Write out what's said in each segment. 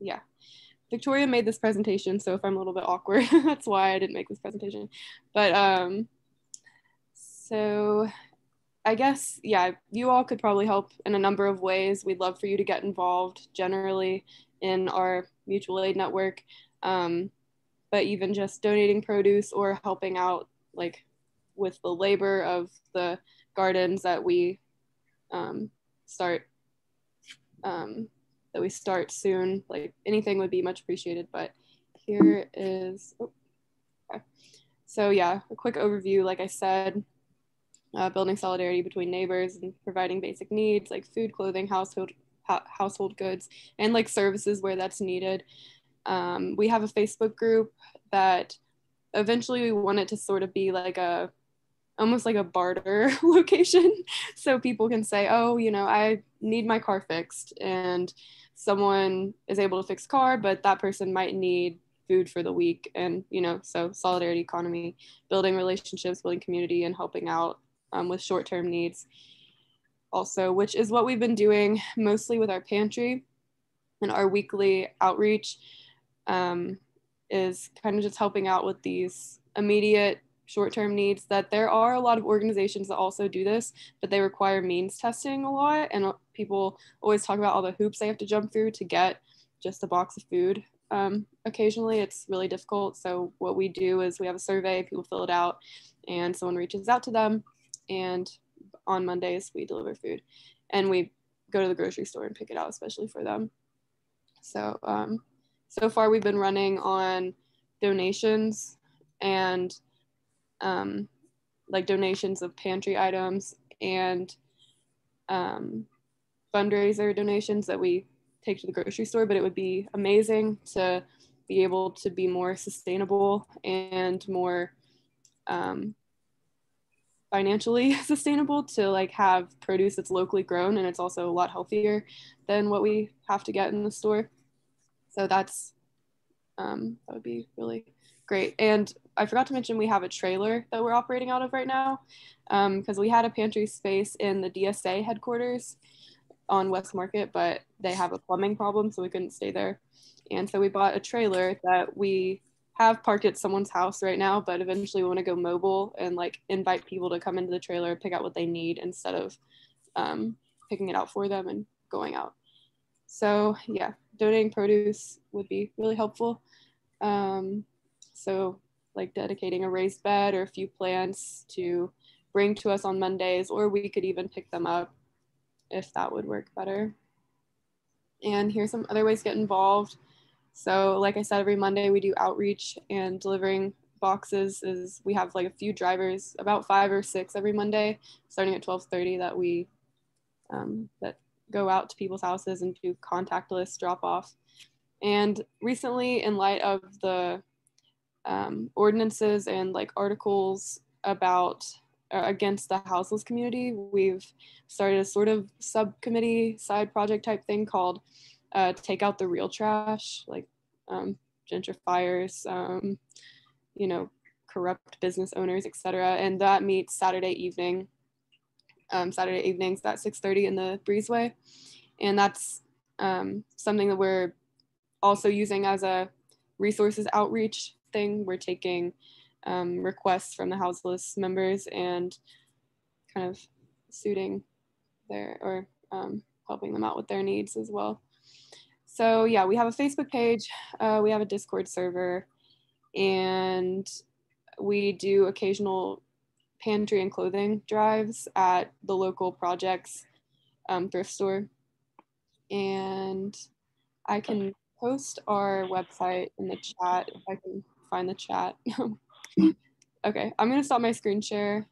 yeah, Victoria made this presentation, so if I'm a little bit awkward, that's why I didn't make this presentation. But um, so I guess, yeah, you all could probably help in a number of ways. We'd love for you to get involved generally in our mutual aid network. Um, but even just donating produce or helping out like with the labor of the gardens that we um, start um, that we start soon. Like anything would be much appreciated. But here is, oh, okay. so yeah, a quick overview. Like I said, uh, building solidarity between neighbors and providing basic needs like food, clothing, household household goods, and like services where that's needed. Um, we have a Facebook group that eventually we want it to sort of be like a almost like a barter location. So people can say oh you know i need my car fixed and someone is able to fix car but that person might need food for the week. And you know so solidarity economy building relationships building community and helping out um, with short-term needs also which is what we've been doing mostly with our pantry. And our weekly outreach um, is kind of just helping out with these immediate short-term needs that there are a lot of organizations that also do this but they require means testing a lot and people always talk about all the hoops they have to jump through to get just a box of food. Um, occasionally it's really difficult so what we do is we have a survey people fill it out and someone reaches out to them and on mondays we deliver food and we go to the grocery store and pick it out especially for them. So um, so far we've been running on donations and um, like donations of pantry items and um, fundraiser donations that we take to the grocery store but it would be amazing to be able to be more sustainable and more um, financially sustainable to like have produce that's locally grown and it's also a lot healthier than what we have to get in the store so that's um, that would be really great. And I forgot to mention we have a trailer that we're operating out of right now because um, we had a pantry space in the DSA headquarters on West Market, but they have a plumbing problem, so we couldn't stay there. And so we bought a trailer that we have parked at someone's house right now, but eventually we want to go mobile and like invite people to come into the trailer, pick out what they need instead of um, picking it out for them and going out. So yeah, donating produce would be really helpful. Um, so like dedicating a raised bed or a few plants to bring to us on Mondays, or we could even pick them up if that would work better. And here's some other ways to get involved. So like I said, every Monday we do outreach and delivering boxes is we have like a few drivers, about five or six every Monday, starting at 1230 that we um, that go out to people's houses and do contactless drop off. And recently, in light of the um, ordinances and like articles about uh, against the houseless community, we've started a sort of subcommittee side project type thing called uh, Take Out the Real Trash, like um, gentrifiers, um, you know, corrupt business owners, etc. And that meets Saturday evening um, Saturday evenings at 6.30 in the breezeway. And that's um, something that we're also using as a resources outreach thing. We're taking um, requests from the houseless members and kind of suiting their or um, helping them out with their needs as well. So yeah, we have a Facebook page, uh, we have a Discord server, and we do occasional pantry and clothing drives at the local projects um, thrift store. And I can post our website in the chat if I can find the chat. okay, I'm gonna stop my screen share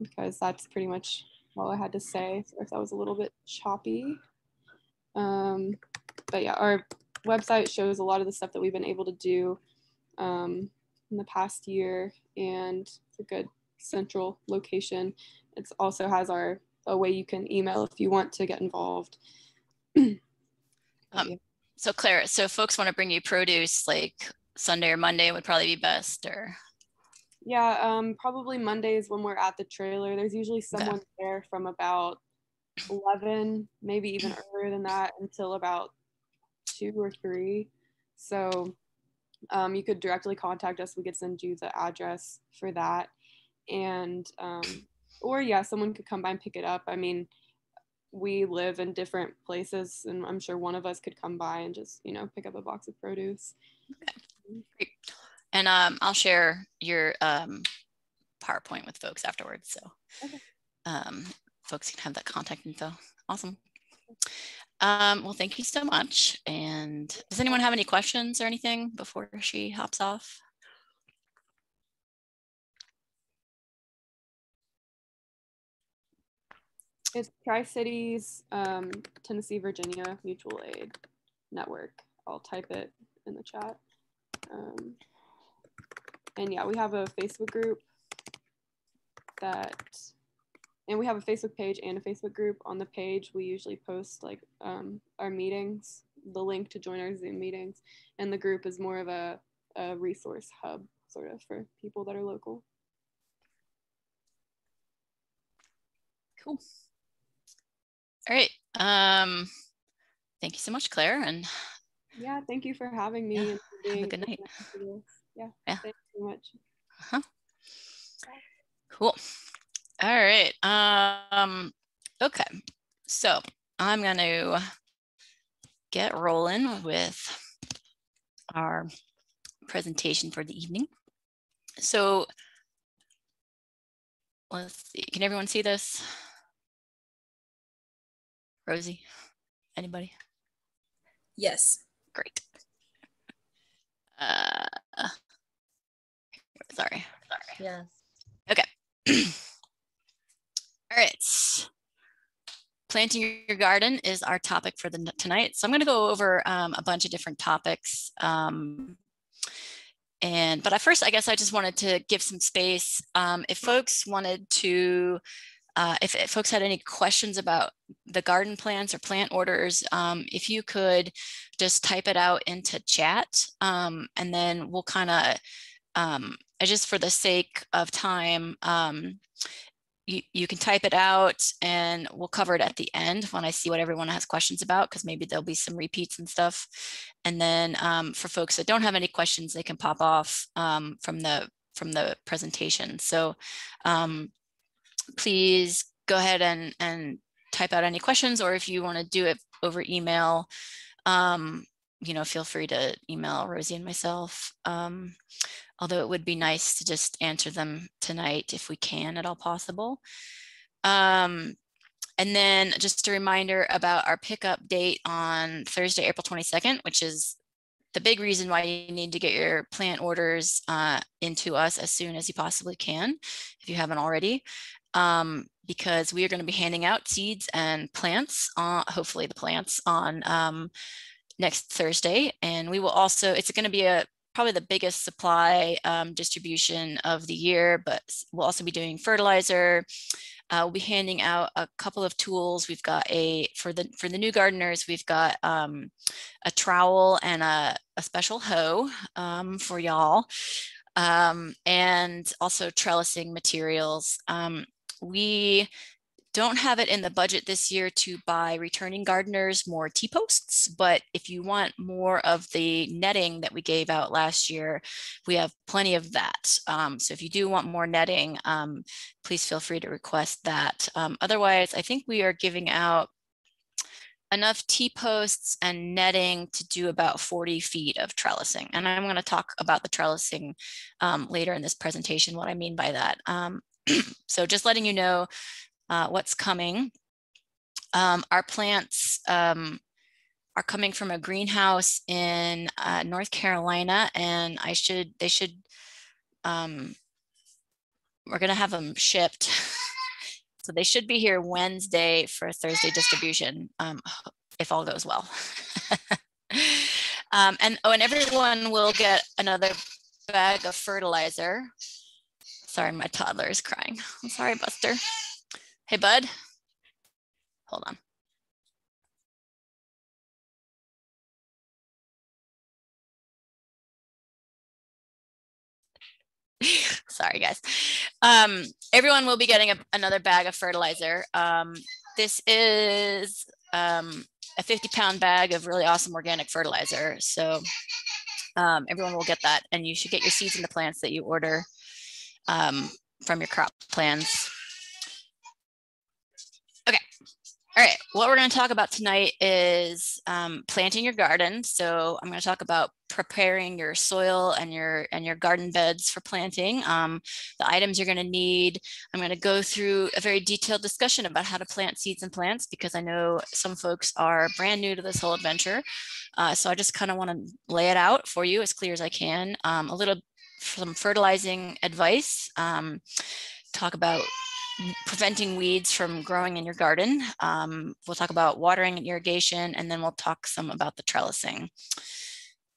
because that's pretty much all I had to say. If that was a little bit choppy. Um, but yeah, our website shows a lot of the stuff that we've been able to do um, in the past year and it's a good central location. It also has our a way you can email if you want to get involved. um, so Claire, so folks want to bring you produce like Sunday or Monday would probably be best or yeah, um, probably Mondays when we're at the trailer. There's usually someone okay. there from about 11, maybe even earlier than that, until about two or three. So um, you could directly contact us. We could send you the address for that. And, um, or yeah, someone could come by and pick it up. I mean, we live in different places, and I'm sure one of us could come by and just, you know, pick up a box of produce. Okay. Great. And um, I'll share your um, PowerPoint with folks afterwards. So okay. um, folks can have that contact info. Awesome. Um, well, thank you so much. And does anyone have any questions or anything before she hops off? It's Tri Cities um, Tennessee Virginia Mutual Aid Network. I'll type it in the chat. Um, and yeah, we have a Facebook group that and we have a Facebook page and a Facebook group. On the page, we usually post like um, our meetings, the link to join our Zoom meetings, and the group is more of a, a resource hub sort of for people that are local. Cool. All right. Um, thank you so much, Claire. And yeah, thank you for having me. Yeah, have a good night. Yeah. Yeah. Thanks so much. Uh-huh. Cool. All right. Um, okay. So I'm going to get rolling with our presentation for the evening. So let's see. Can everyone see this? Rosie? Anybody? Yes. Great. Uh, sorry. Sorry. Yes. Okay. All right. Planting your garden is our topic for the tonight. So I'm going to go over um, a bunch of different topics. Um, and but at first, I guess I just wanted to give some space. Um, if folks wanted to, uh, if, if, folks had any questions about the garden plants or plant orders, um, if you could just type it out into chat, um, and then we'll kind of, um, just for the sake of time, you, you can type it out and we'll cover it at the end when I see what everyone has questions about, because maybe there'll be some repeats and stuff. And then um, for folks that don't have any questions, they can pop off um, from the from the presentation. So um, please go ahead and, and type out any questions, or if you want to do it over email, um, you know, feel free to email Rosie and myself. Um, although it would be nice to just answer them tonight if we can at all possible. Um, and then just a reminder about our pickup date on Thursday, April 22nd, which is the big reason why you need to get your plant orders uh, into us as soon as you possibly can, if you haven't already, um, because we are going to be handing out seeds and plants, uh, hopefully the plants on um, next Thursday. And we will also, it's going to be a probably the biggest supply um, distribution of the year, but we'll also be doing fertilizer. Uh, we'll be handing out a couple of tools. We've got a, for the, for the new gardeners, we've got um, a trowel and a, a special hoe um, for y'all. Um, and also trellising materials. We don't have it in the budget this year to buy returning gardeners more T-posts, but if you want more of the netting that we gave out last year, we have plenty of that. Um, so if you do want more netting, um, please feel free to request that. Um, otherwise, I think we are giving out enough T-posts and netting to do about 40 feet of trellising. And I'm going to talk about the trellising um, later in this presentation, what I mean by that. Um, so just letting you know, uh, what's coming. Um, our plants um, are coming from a greenhouse in uh, North Carolina, and I should they should um, we're gonna have them shipped. so they should be here Wednesday for Thursday distribution, um, if all goes well. Um, and oh, and everyone will get another bag of fertilizer. Sorry, my toddler is crying. I'm sorry, Buster. Hey, bud. Hold on. Sorry, guys. Um, everyone will be getting a, another bag of fertilizer. Um, this is um, a 50 pound bag of really awesome organic fertilizer. So um, everyone will get that and you should get your seeds in the plants that you order um, from your crop plans. All right, what we're going to talk about tonight is um, planting your garden. So I'm going to talk about preparing your soil and your and your garden beds for planting. Um, the items you're going to need. I'm going to go through a very detailed discussion about how to plant seeds and plants because I know some folks are brand new to this whole adventure. Uh, so I just kind of want to lay it out for you as clear as I can. Um, a little some fertilizing advice. Um, talk about preventing weeds from growing in your garden. Um, we'll talk about watering and irrigation, and then we'll talk some about the trellising.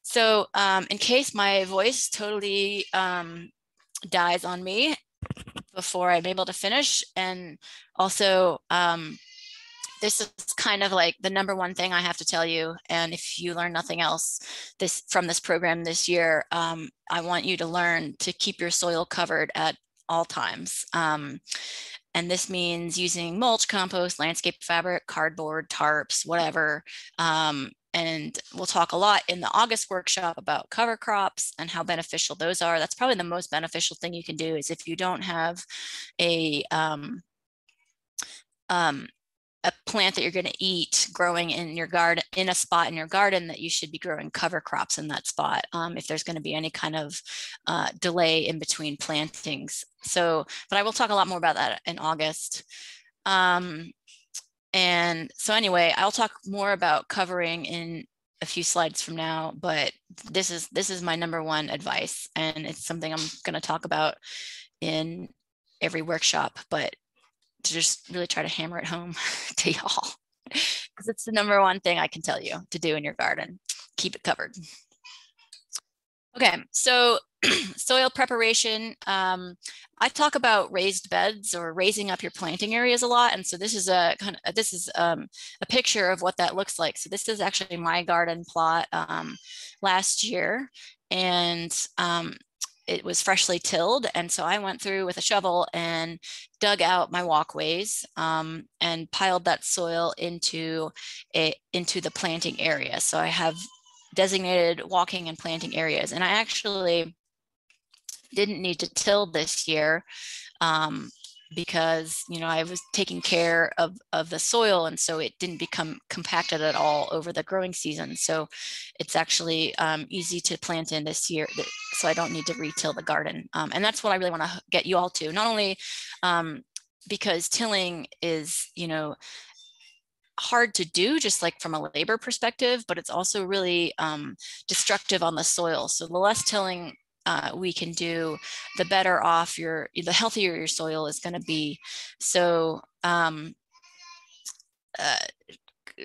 So um, in case my voice totally um, dies on me before I'm able to finish, and also um, this is kind of like the number one thing I have to tell you. And if you learn nothing else this from this program this year, um, I want you to learn to keep your soil covered at all times. Um, and this means using mulch, compost, landscape fabric, cardboard, tarps, whatever. Um, and we'll talk a lot in the August workshop about cover crops and how beneficial those are. That's probably the most beneficial thing you can do is if you don't have a um, um, a plant that you're going to eat growing in your garden in a spot in your garden that you should be growing cover crops in that spot um, if there's going to be any kind of uh, delay in between plantings. So but i will talk a lot more about that in august. Um, and so anyway i'll talk more about covering in a few slides from now but this is this is my number one advice and it's something i'm going to talk about in every workshop but to just really try to hammer it home to y'all because it's the number one thing I can tell you to do in your garden. Keep it covered. Okay, so soil preparation. Um, I talk about raised beds or raising up your planting areas a lot, and so this is a kind of this is um, a picture of what that looks like. So this is actually my garden plot um, last year, and um, it was freshly tilled. And so I went through with a shovel and dug out my walkways um, and piled that soil into into the planting area. So I have designated walking and planting areas. And I actually didn't need to till this year um, because you know I was taking care of of the soil and so it didn't become compacted at all over the growing season. So it's actually um, easy to plant in this year so I don't need to retill the garden. Um, and that's what I really want to get you all to. Not only um, because tilling is you know hard to do just like from a labor perspective but it's also really um, destructive on the soil. So the less tilling uh, we can do, the better off your, the healthier your soil is going to be. So, um, uh,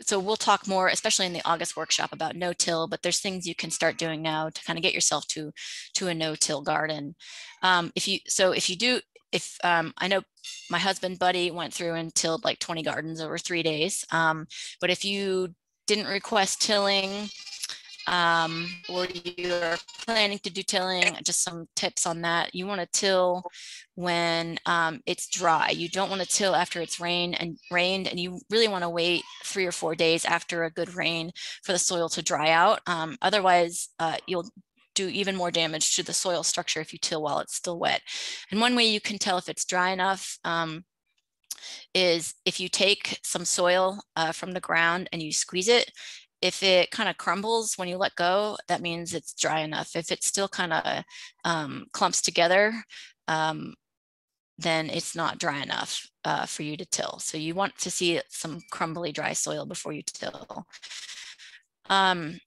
so we'll talk more, especially in the August workshop about no-till, but there's things you can start doing now to kind of get yourself to, to a no-till garden. Um, if you, so if you do, if um, I know my husband Buddy went through and tilled like 20 gardens over three days, um, but if you didn't request tilling, um, or you're planning to do tilling, just some tips on that. You want to till when um, it's dry. You don't want to till after it's rained and rained, and you really want to wait three or four days after a good rain for the soil to dry out. Um, otherwise, uh, you'll do even more damage to the soil structure if you till while it's still wet. And one way you can tell if it's dry enough um, is if you take some soil uh, from the ground and you squeeze it, if it kind of crumbles when you let go, that means it's dry enough. If it still kind of um, clumps together, um, then it's not dry enough uh, for you to till. So you want to see some crumbly dry soil before you till. Um,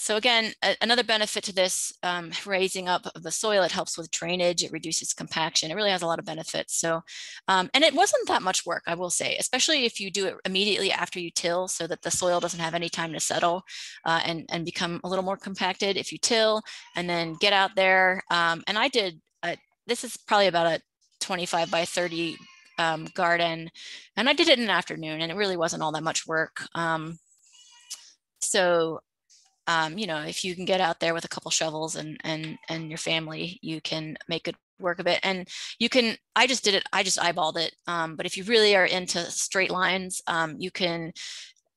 so again, a, another benefit to this um, raising up of the soil, it helps with drainage, it reduces compaction, it really has a lot of benefits. So, um, and it wasn't that much work, I will say, especially if you do it immediately after you till so that the soil doesn't have any time to settle uh, and, and become a little more compacted. If you till and then get out there, um, and I did, a, this is probably about a 25 by 30 um, garden, and I did it in an afternoon and it really wasn't all that much work. Um, so um, you know, if you can get out there with a couple shovels and and and your family, you can make good work of it. And you can, I just did it, I just eyeballed it. Um, but if you really are into straight lines, um, you can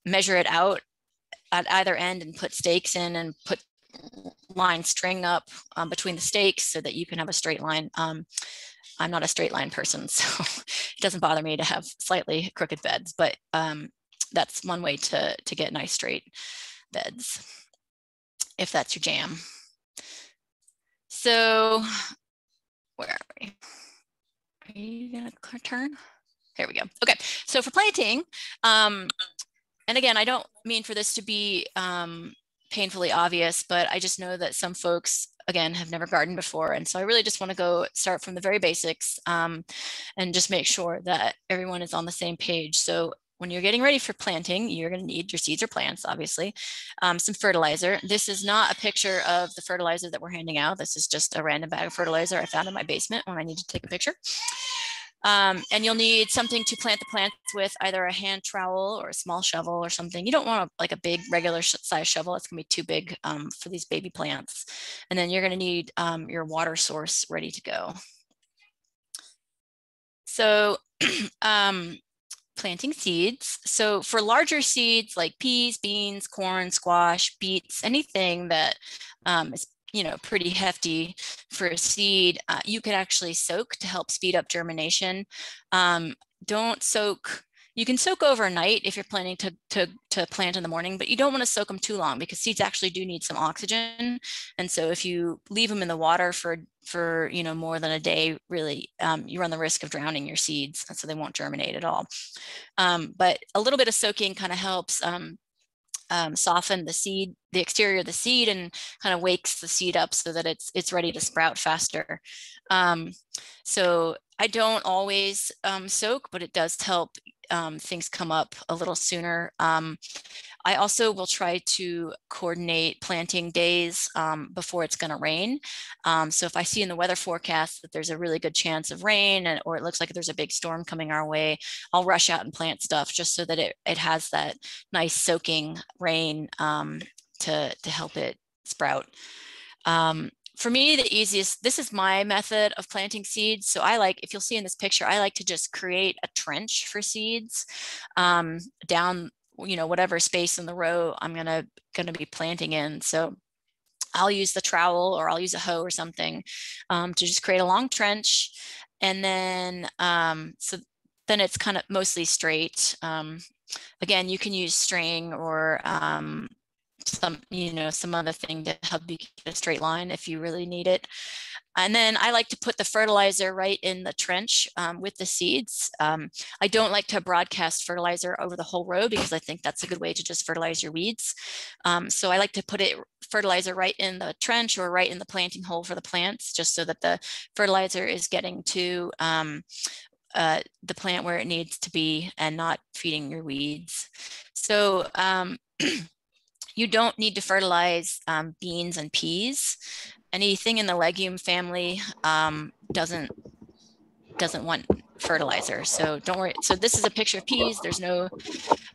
measure it out at either end and put stakes in and put line string up um, between the stakes so that you can have a straight line. Um, I'm not a straight line person, so it doesn't bother me to have slightly crooked beds, but um, that's one way to, to get nice straight beds, if that's your jam. So where are we? Are you gonna turn? Here we go. Okay, so for planting, um, and again, I don't mean for this to be um, painfully obvious, but I just know that some folks, again, have never gardened before. And so I really just want to go start from the very basics um, and just make sure that everyone is on the same page. So when you're getting ready for planting, you're going to need your seeds or plants, obviously, um, some fertilizer. This is not a picture of the fertilizer that we're handing out. This is just a random bag of fertilizer I found in my basement when I needed to take a picture. Um, and you'll need something to plant the plants with either a hand trowel or a small shovel or something. You don't want a, like a big regular size shovel. It's gonna be too big um, for these baby plants. And then you're gonna need um, your water source ready to go. So um, planting seeds. So for larger seeds like peas, beans, corn, squash, beets, anything that um, is you know, pretty hefty for a seed, uh, you could actually soak to help speed up germination. Um, don't soak, you can soak overnight if you're planning to, to, to plant in the morning, but you don't want to soak them too long because seeds actually do need some oxygen. And so if you leave them in the water for, for you know, more than a day, really, um, you run the risk of drowning your seeds. And so they won't germinate at all. Um, but a little bit of soaking kind of helps um, um, soften the seed, the exterior of the seed and kind of wakes the seed up so that it's, it's ready to sprout faster. Um, so I don't always um, soak, but it does help um, things come up a little sooner. Um, I also will try to coordinate planting days um, before it's going to rain. Um, so if I see in the weather forecast that there's a really good chance of rain and, or it looks like there's a big storm coming our way, I'll rush out and plant stuff just so that it, it has that nice soaking rain um, to, to help it sprout. Um, for me, the easiest, this is my method of planting seeds. So I like, if you'll see in this picture, I like to just create a trench for seeds um, down you know, whatever space in the row I'm gonna gonna be planting in. So I'll use the trowel or I'll use a hoe or something um, to just create a long trench. And then, um, so then it's kind of mostly straight. Um, again, you can use string or um, some, you know, some other thing to help you get a straight line if you really need it. And then I like to put the fertilizer right in the trench um, with the seeds. Um, I don't like to broadcast fertilizer over the whole row because I think that's a good way to just fertilize your weeds. Um, so I like to put it fertilizer right in the trench or right in the planting hole for the plants, just so that the fertilizer is getting to um, uh, the plant where it needs to be and not feeding your weeds. So um, you don't need to fertilize um, beans and peas anything in the legume family um, doesn't doesn't want fertilizer. So don't worry. So this is a picture of peas. There's no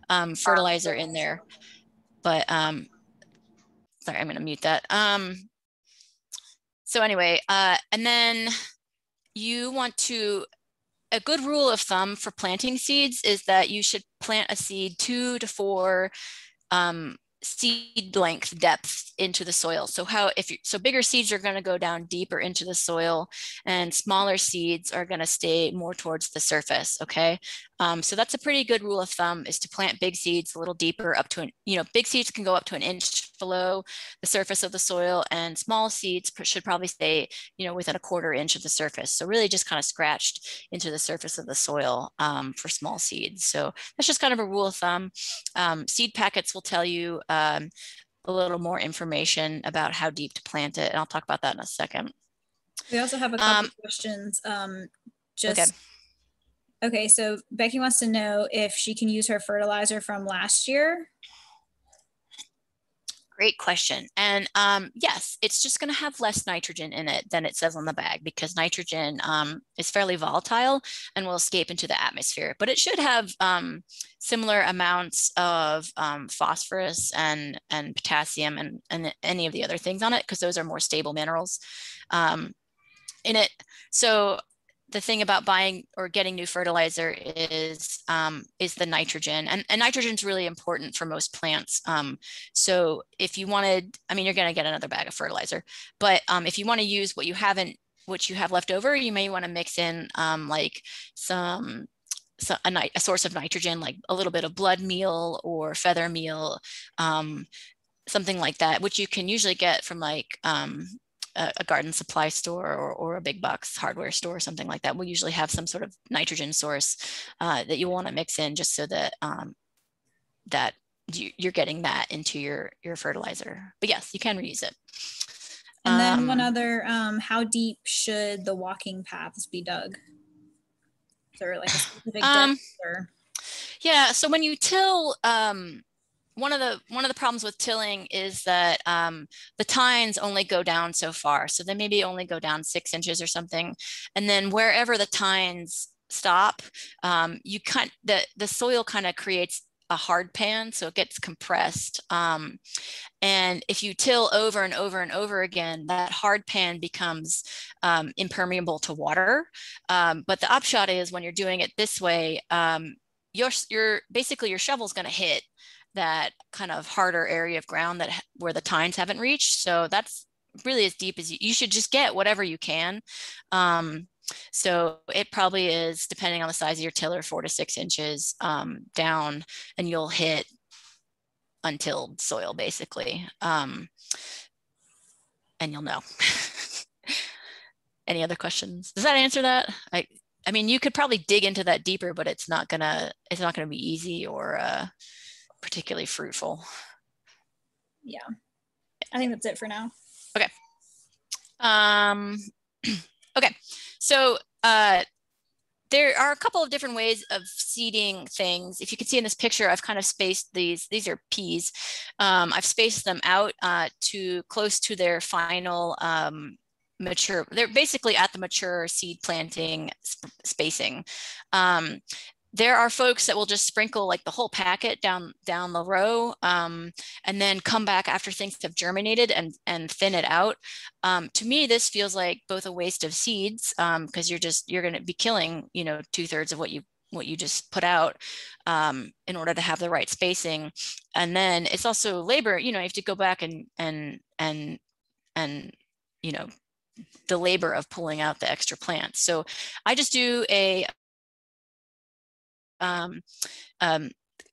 um, fertilizer in there, but um, sorry, I'm going to mute that. Um, so anyway, uh, and then you want to, a good rule of thumb for planting seeds is that you should plant a seed two to four um, seed length depth into the soil. So how if you so bigger seeds are going to go down deeper into the soil and smaller seeds are going to stay more towards the surface. Okay. Um, so that's a pretty good rule of thumb is to plant big seeds a little deeper up to an, you know, big seeds can go up to an inch below the surface of the soil and small seeds should probably stay, you know, within a quarter inch of the surface. So really just kind of scratched into the surface of the soil um, for small seeds. So that's just kind of a rule of thumb. Um, seed packets will tell you um, a little more information about how deep to plant it. And I'll talk about that in a second. We also have a couple um, questions. Um, just okay. Okay, so Becky wants to know if she can use her fertilizer from last year. Great question. And um, yes, it's just going to have less nitrogen in it than it says on the bag because nitrogen um, is fairly volatile and will escape into the atmosphere. But it should have um, similar amounts of um, phosphorus and, and potassium and, and any of the other things on it because those are more stable minerals um, in it. So the thing about buying or getting new fertilizer is um, is the nitrogen, and, and nitrogen is really important for most plants. Um, so if you wanted, I mean, you're going to get another bag of fertilizer, but um, if you want to use what you haven't, what you have left over, you may want to mix in um, like some so a, a, source of nitrogen, like a little bit of blood meal or feather meal, um, something like that, which you can usually get from like um, a, a, garden supply store or, or a big box hardware store or something like that. We'll usually have some sort of nitrogen source uh, that you want to mix in just so that um, that you, are getting that into your your fertilizer. But yes, you can reuse it. And then one um, other, um, how deep should the walking paths be dug? or like a specific um, or? Yeah, so when you till, um, one of the one of the problems with tilling is that um, the tines only go down so far. So they maybe only go down six inches or something, and then wherever the tines stop, um, you kind the the soil kind of creates a hard pan, so it gets compressed. Um, and if you till over and over and over again, that hard pan becomes um, impermeable to water. Um, but the upshot is when you're doing it this way, um, your, your basically your shovel's going to hit that kind of harder area of ground that where the tines haven't reached. So that's really as deep as you, you should just get whatever you can. Um, so it probably is, depending on the size of your tiller, four to six inches um, down, and you'll hit untilled soil basically. Um, and you'll know. Any other questions? Does that answer that? I, I mean, you could probably dig into that deeper, but it's not gonna, it's not gonna be easy or uh, particularly fruitful. Yeah, I think that's it for now. Okay. Um, okay. So uh, there are a couple of different ways of seeding things. If you can see in this picture, I've kind of spaced these, these are peas. Um, I've spaced them out uh, to close to their final um, mature, they're basically at the mature seed planting sp spacing. Um, there are folks that will just sprinkle like the whole packet down down the row um, and then come back after things have germinated and and thin it out. Um, to me this feels like both a waste of seeds because um, you're just you're going to be killing you know two-thirds of what you what you just put out um, in order to have the right spacing. And then it's also labor you know you have to go back and and and and you know the labor of pulling out the extra plants. So i just do a um, um,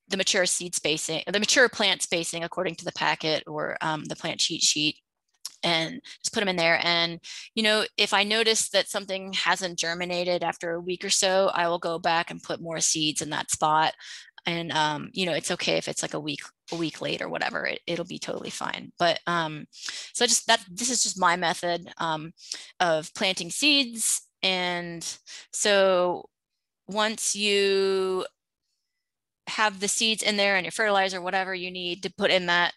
the mature seed spacing, the mature plant spacing according to the packet or um, the plant cheat sheet and just put them in there. And, you know, if I notice that something hasn't germinated after a week or so, I will go back and put more seeds in that spot. And, um, you know, it's okay if it's like a week, a week late or whatever, it, it'll be totally fine. But um, so just that, this is just my method um, of planting seeds. And so once you have the seeds in there and your fertilizer, whatever you need to put in that,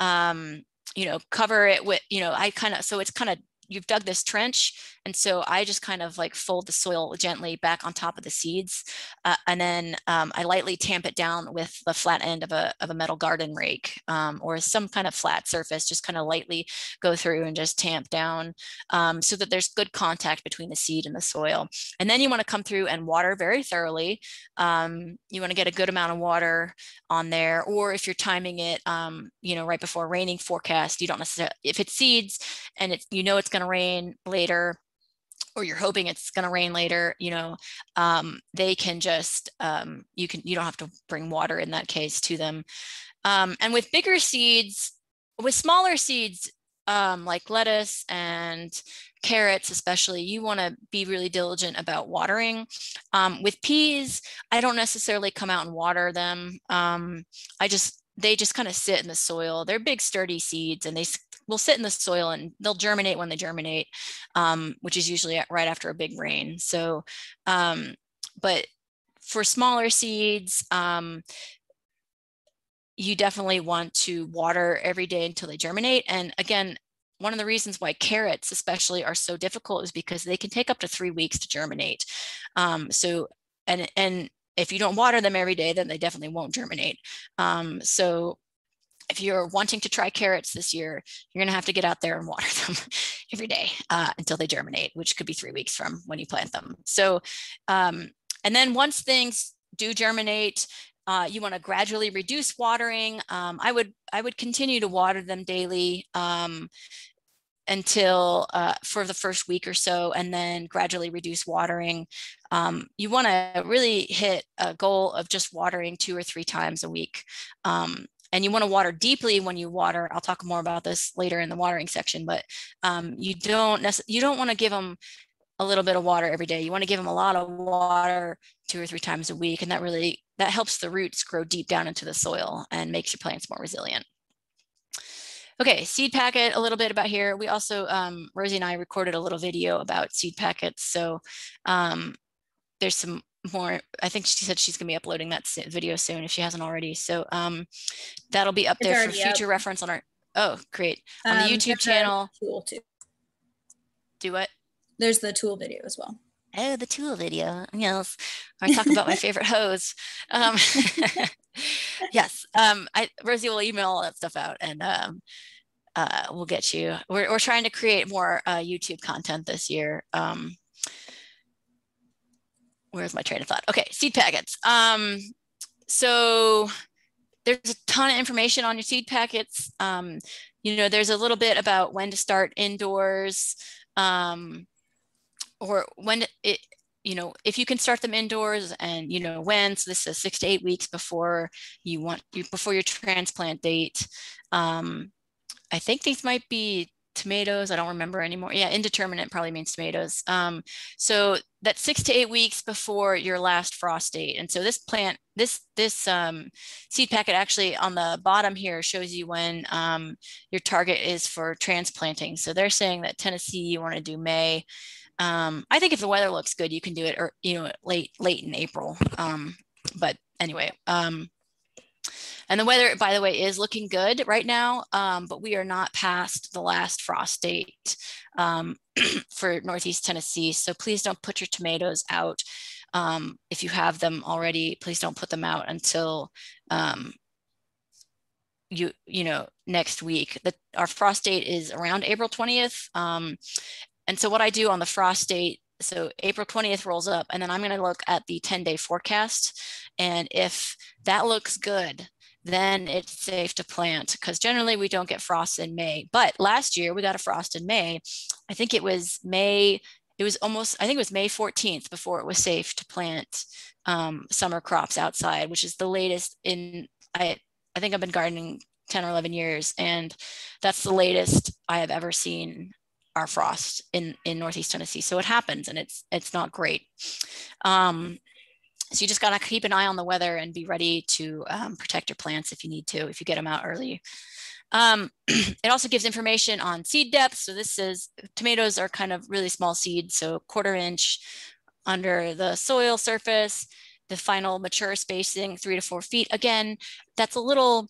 um, you know, cover it with, you know, I kind of, so it's kind of you've dug this trench. And so I just kind of like fold the soil gently back on top of the seeds. Uh, and then um, I lightly tamp it down with the flat end of a, of a metal garden rake um, or some kind of flat surface, just kind of lightly go through and just tamp down um, so that there's good contact between the seed and the soil. And then you want to come through and water very thoroughly. Um, you want to get a good amount of water on there, or if you're timing it, um, you know, right before raining forecast, you don't necessarily, if it's seeds and it's, you know, it's going to rain later or you're hoping it's going to rain later you know um, they can just um, you can you don't have to bring water in that case to them. Um, and with bigger seeds with smaller seeds um, like lettuce and carrots especially you want to be really diligent about watering. Um, with peas i don't necessarily come out and water them. Um, i just they just kind of sit in the soil they're big sturdy seeds and they will sit in the soil and they'll germinate when they germinate, um, which is usually right after a big rain. So, um, but for smaller seeds, um, you definitely want to water every day until they germinate. And again, one of the reasons why carrots especially are so difficult is because they can take up to three weeks to germinate. Um, so, and, and if you don't water them every day, then they definitely won't germinate. Um, so if you're wanting to try carrots this year, you're going to have to get out there and water them every day uh, until they germinate, which could be three weeks from when you plant them. So, um, and then once things do germinate, uh, you want to gradually reduce watering. Um, I would I would continue to water them daily um, until uh, for the first week or so, and then gradually reduce watering. Um, you want to really hit a goal of just watering two or three times a week. Um, and you want to water deeply when you water. I'll talk more about this later in the watering section, but um, you don't you don't want to give them a little bit of water every day. You want to give them a lot of water two or three times a week, and that really that helps the roots grow deep down into the soil and makes your plants more resilient. Okay, seed packet, a little bit about here. We also, um, Rosie and I recorded a little video about seed packets. So um, there's some more, I think she said she's gonna be uploading that video soon if she hasn't already. So um, that'll be up it's there for future up. reference on our, oh, great. On the um, YouTube channel. Tool too. Do what? There's the tool video as well. Oh, the tool video. Yes. I talk about my favorite hose. Um, yes. Um, I, Rosie will email all that stuff out and um, uh, we'll get you. We're, we're trying to create more uh, YouTube content this year. Um, where's my train of thought? Okay, seed packets. Um, so there's a ton of information on your seed packets. Um, you know, there's a little bit about when to start indoors. Um, or when it you know if you can start them indoors and you know when so this is six to eight weeks before you want you before your transplant date. Um, i think these might be tomatoes. I don't remember anymore. Yeah indeterminate probably means tomatoes. Um, so that's six to eight weeks before your last frost date. And so this plant this this um, seed packet actually on the bottom here shows you when um, your target is for transplanting. So they're saying that tennessee you want to do may um, I think if the weather looks good, you can do it or you know late late in April. Um, but anyway, um, and the weather, by the way, is looking good right now. Um, but we are not past the last frost date um, for Northeast Tennessee. So please don't put your tomatoes out. Um, if you have them already, please don't put them out until you you know next week. Our frost date is around April 20th, um, and so what I do on the frost date, so April 20th rolls up, and then I'm going to look at the 10 day forecast. And if that looks good, then it's safe to plant because generally we don't get frost in May. But last year we got a frost in May. I think it was May, it was almost, I think it was May 14th before it was safe to plant um, summer crops outside, which is the latest in, I, I think I've been gardening 10 or 11 years, and that's the latest I have ever seen our frost in in northeast Tennessee. So it happens, and it's it's not great. Um, so you just gotta keep an eye on the weather and be ready to um, protect your plants if you need to, if you get them out early. Um, it also gives information on seed depth. So this is tomatoes are kind of really small seeds, so quarter inch under the soil surface. The final mature spacing, three to four feet. Again, that's a little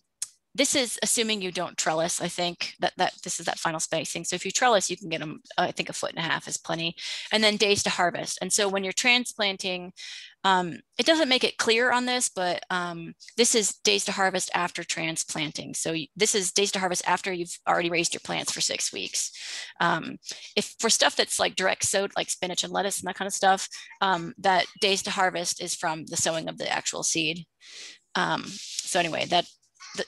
this is assuming you don't trellis, I think that, that this is that final spacing. So if you trellis, you can get them, I think a foot and a half is plenty. And then days to harvest. And so when you're transplanting, um, it doesn't make it clear on this, but um, this is days to harvest after transplanting. So this is days to harvest after you've already raised your plants for six weeks. Um, if for stuff that's like direct sowed, like spinach and lettuce and that kind of stuff, um, that days to harvest is from the sowing of the actual seed. Um, so anyway, that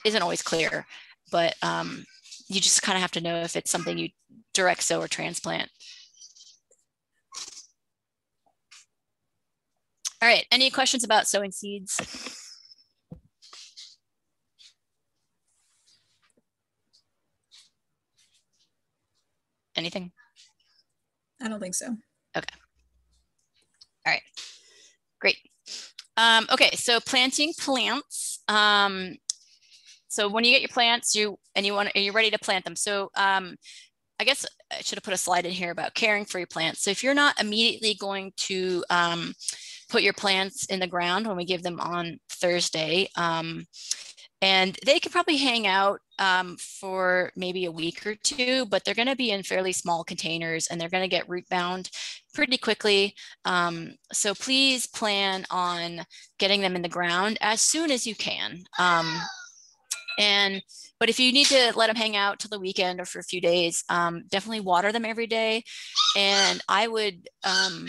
isn't always clear, but um, you just kind of have to know if it's something you direct sow or transplant. All right, any questions about sowing seeds? Anything? I don't think so. Okay. All right, great. Um, okay, so planting plants. Um, so when you get your plants, you and you want you're ready to plant them. So um, I guess I should have put a slide in here about caring for your plants. So if you're not immediately going to um, put your plants in the ground when we give them on Thursday, um, and they could probably hang out um, for maybe a week or two, but they're going to be in fairly small containers and they're going to get root bound pretty quickly. Um, so please plan on getting them in the ground as soon as you can. Um, And, but if you need to let them hang out till the weekend or for a few days, um, definitely water them every day. And I would, um,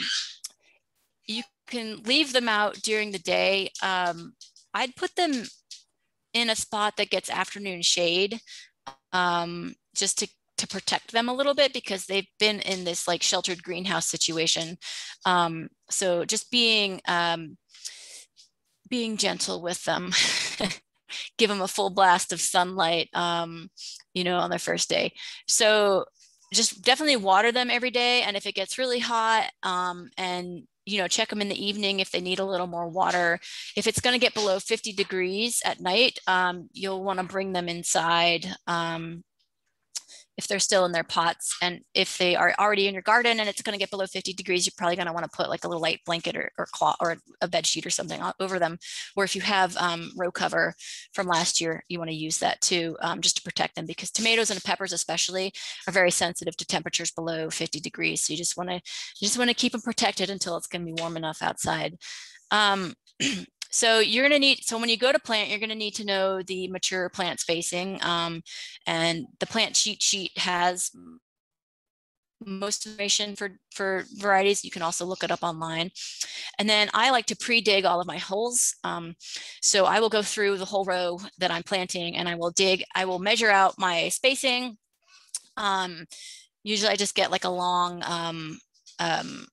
you can leave them out during the day. Um, I'd put them in a spot that gets afternoon shade um, just to to protect them a little bit because they've been in this like sheltered greenhouse situation. Um, so just being um, being gentle with them, give them a full blast of sunlight, um, you know, on their first day. So just definitely water them every day. And if it gets really hot um, and you know, check them in the evening if they need a little more water. If it's going to get below 50 degrees at night, um, you'll want to bring them inside um, if they're still in their pots. And if they are already in your garden and it's going to get below 50 degrees, you're probably going to want to put like a little light blanket or, or cloth or a bed sheet or something over them. Or if you have um, row cover from last year, you want to use that too, um, just to protect them because tomatoes and peppers especially are very sensitive to temperatures below 50 degrees. So you just want to, you just want to keep them protected until it's going to be warm enough outside. Um, So you're going to need, so when you go to plant, you're going to need to know the mature plant spacing. Um, and the plant cheat sheet has most information for, for varieties. You can also look it up online. And then I like to pre-dig all of my holes. Um, so I will go through the whole row that I'm planting and I will dig, I will measure out my spacing. Um, usually I just get like a long um, um,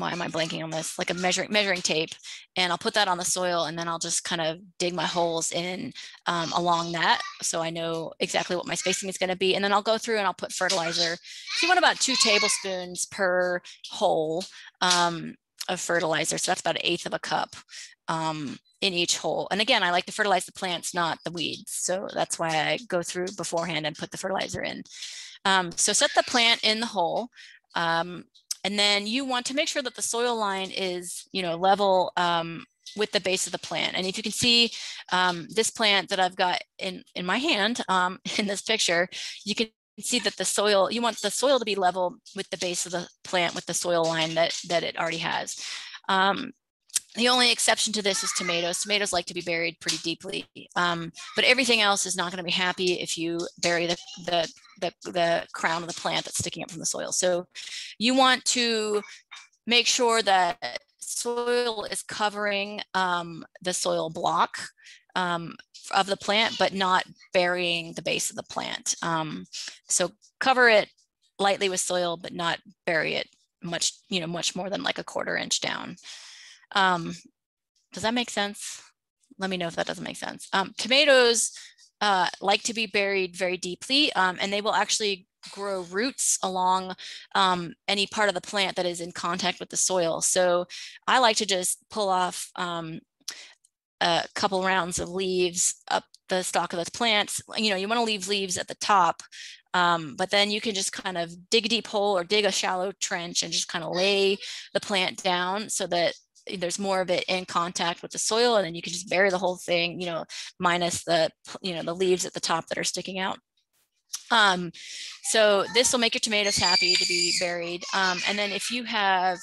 why am I blanking on this? Like a measuring measuring tape, and I'll put that on the soil, and then I'll just kind of dig my holes in um, along that, so I know exactly what my spacing is going to be. And then I'll go through and I'll put fertilizer. You want about two tablespoons per hole um, of fertilizer, so that's about an eighth of a cup um, in each hole. And again, I like to fertilize the plants, not the weeds, so that's why I go through beforehand and put the fertilizer in. Um, so set the plant in the hole. Um, and then you want to make sure that the soil line is, you know, level um, with the base of the plant. And if you can see um, this plant that I've got in, in my hand um, in this picture, you can see that the soil, you want the soil to be level with the base of the plant with the soil line that, that it already has. Um, the only exception to this is tomatoes. Tomatoes like to be buried pretty deeply, um, but everything else is not going to be happy if you bury the, the, the, the crown of the plant that's sticking up from the soil. So you want to make sure that soil is covering um, the soil block um, of the plant, but not burying the base of the plant. Um, so cover it lightly with soil, but not bury it much, you know, much more than like a quarter inch down. Um, does that make sense? Let me know if that doesn't make sense. Um, tomatoes uh, like to be buried very deeply um, and they will actually grow roots along um, any part of the plant that is in contact with the soil. So I like to just pull off um, a couple rounds of leaves up the stalk of the plants. You know, you want to leave leaves at the top, um, but then you can just kind of dig a deep hole or dig a shallow trench and just kind of lay the plant down so that there's more of it in contact with the soil and then you can just bury the whole thing, you know, minus the, you know, the leaves at the top that are sticking out. Um, so this will make your tomatoes happy to be buried. Um, and then if you have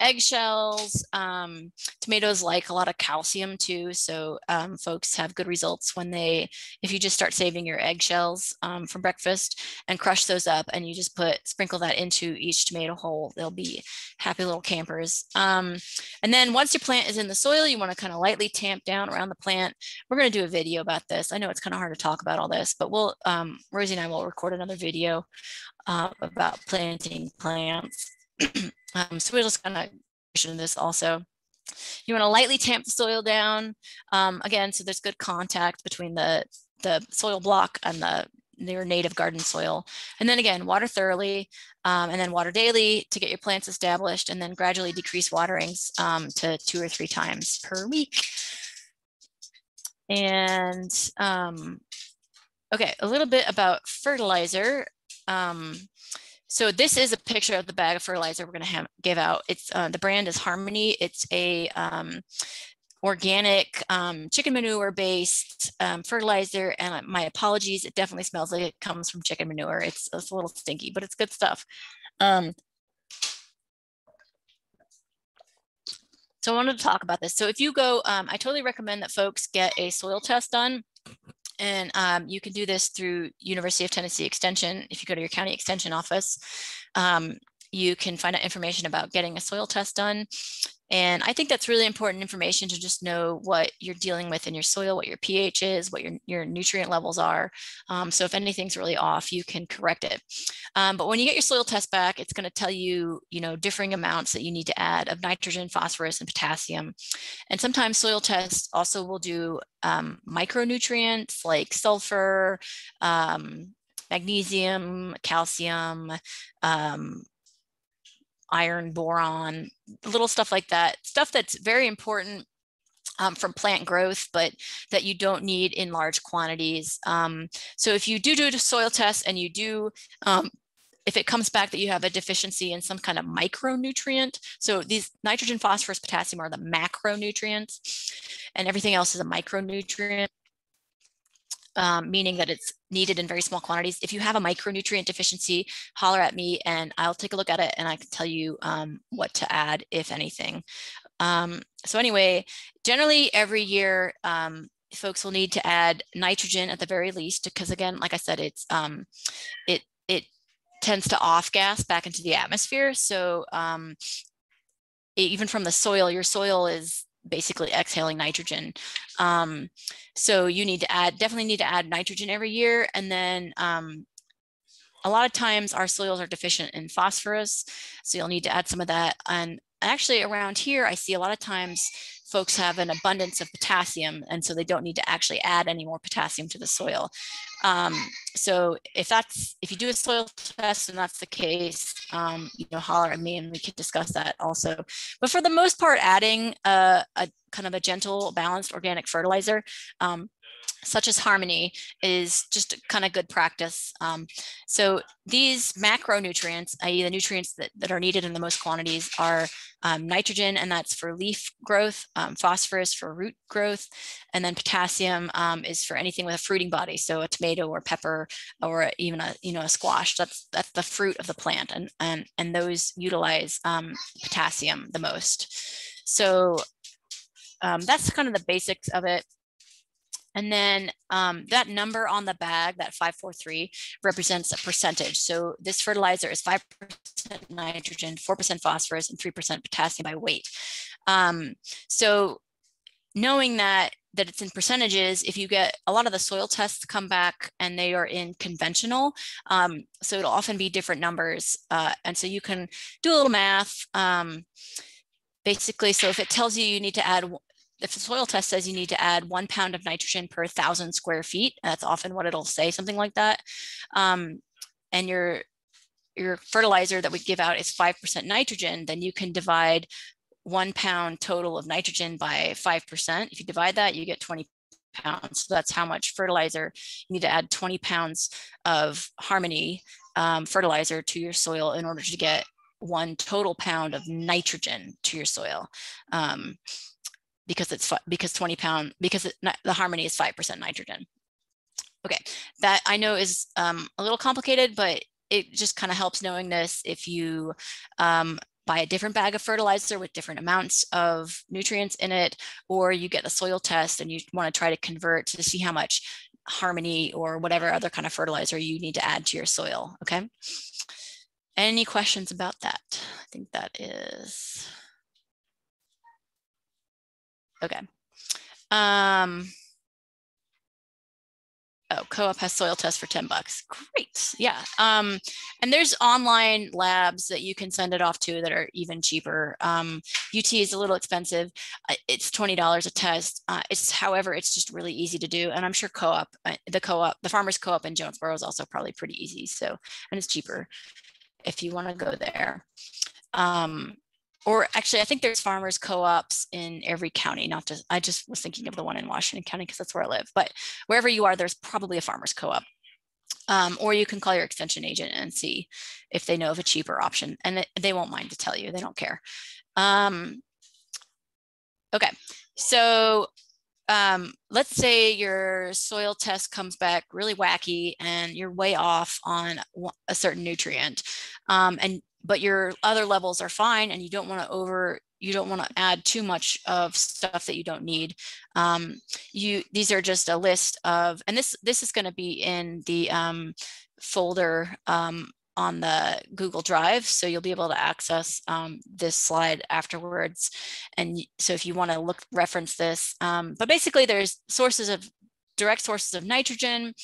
eggshells. Um, tomatoes like a lot of calcium too. So um, folks have good results when they, if you just start saving your eggshells um, for breakfast and crush those up and you just put, sprinkle that into each tomato hole, they'll be happy little campers. Um, and then once your plant is in the soil, you wanna kind of lightly tamp down around the plant. We're gonna do a video about this. I know it's kind of hard to talk about all this, but we'll, um, Rosie and I will record another video uh, about planting plants. Um, so we're just going to mention this also. You want to lightly tamp the soil down. Um, again, so there's good contact between the, the soil block and the your native garden soil. And then again, water thoroughly um, and then water daily to get your plants established and then gradually decrease waterings um, to two or three times per week. And um, okay, a little bit about fertilizer. So this is a picture of the bag of fertilizer we're going to give out. It's uh, the brand is Harmony. It's a um, organic um, chicken manure based um, fertilizer. And my apologies, it definitely smells like it comes from chicken manure. It's, it's a little stinky, but it's good stuff. Um, so I wanted to talk about this. So if you go, um, I totally recommend that folks get a soil test done And um, you can do this through University of Tennessee Extension. If you go to your county extension office, um, you can find out information about getting a soil test done. And I think that's really important information to just know what you're dealing with in your soil, what your pH is, what your, your nutrient levels are. Um, so if anything's really off, you can correct it. Um, but when you get your soil test back, it's going to tell you, you know, differing amounts that you need to add of nitrogen, phosphorus, and potassium. And sometimes soil tests also will do um, micronutrients like sulfur, um, magnesium, calcium, um, iron, boron, little stuff like that, stuff that's very important um, from plant growth, but that you don't need in large quantities. Um, so if you do do a soil test and you do, um, if it comes back that you have a deficiency in some kind of micronutrient, so these nitrogen, phosphorus, potassium are the macronutrients, and everything else is a micronutrient um, meaning that it's needed in very small quantities. If you have a micronutrient deficiency, holler at me and I'll take a look at it and I can tell you um, what to add, if anything. Um, so anyway, generally every year, um, folks will need to add nitrogen at the very least, because again, like I said, it's um, it it tends to off gas back into the atmosphere. So um, even from the soil, your soil is basically exhaling nitrogen. Um, so you need to add, definitely need to add nitrogen every year. And then um, a lot of times our soils are deficient in phosphorus. So you'll need to add some of that. And actually around here, I see a lot of times folks have an abundance of potassium and so they don't need to actually add any more potassium to the soil. Um, so if that's if you do a soil test and that's the case, um, you know, holler at me and we can discuss that also. But for the most part, adding a, a kind of a gentle, balanced organic fertilizer um, such as harmony is just kind of good practice. Um, so these macronutrients, i.e. the nutrients that, that are needed in the most quantities are um, nitrogen, and that's for leaf growth, um, phosphorus for root growth, and then potassium um, is for anything with a fruiting body. So a tomato or pepper or even a, you know, a squash, that's, that's the fruit of the plant. And, and, and those utilize um, potassium the most. So um, that's kind of the basics of it. And then um, that number on the bag, that 543, represents a percentage. So this fertilizer is 5% nitrogen, 4% phosphorus, and 3% potassium by weight. Um, so knowing that that it's in percentages if you get a lot of the soil tests come back and they are in conventional um, so it'll often be different numbers uh, and so you can do a little math um, basically so if it tells you you need to add if the soil test says you need to add one pound of nitrogen per thousand square feet, that's often what it'll say, something like that. Um, and your your fertilizer that we give out is 5% nitrogen, then you can divide one pound total of nitrogen by 5%. If you divide that, you get 20 pounds. So that's how much fertilizer you need to add 20 pounds of Harmony um, fertilizer to your soil in order to get one total pound of nitrogen to your soil. Um, because it's because 20 pound because it, the harmony is 5% nitrogen. Okay, that I know is um, a little complicated, but it just kind of helps knowing this if you um, buy a different bag of fertilizer with different amounts of nutrients in it, or you get a soil test and you want to try to convert to see how much harmony or whatever other kind of fertilizer you need to add to your soil, okay? Any questions about that? I think that is Okay. Um, oh, co-op has soil tests for 10 bucks. Great. Yeah. Um, and there's online labs that you can send it off to that are even cheaper. Um, UT is a little expensive. Uh, it's $20 a test. Uh, it's however, it's just really easy to do. And I'm sure co-op, uh, the co-op, the farmers co-op in Jonesborough is also probably pretty easy. So, and it's cheaper if you want to go there. Um, or actually, I think there's farmers co-ops in every county, not just, I just was thinking of the one in Washington County because that's where I live, but wherever you are, there's probably a farmers co-op. Um, or you can call your extension agent and see if they know of a cheaper option and they won't mind to tell you, they don't care. Um, okay, so um, let's say your soil test comes back really wacky and you're way off on a certain nutrient um, and but your other levels are fine and you don't want to over you don't want to add too much of stuff that you don't need. Um, you these are just a list of, and this this is going to be in the um, folder um, on the Google Drive, so you'll be able to access um, this slide afterwards. And so if you want to look reference this, um, but basically there's sources of direct sources of nitrogen,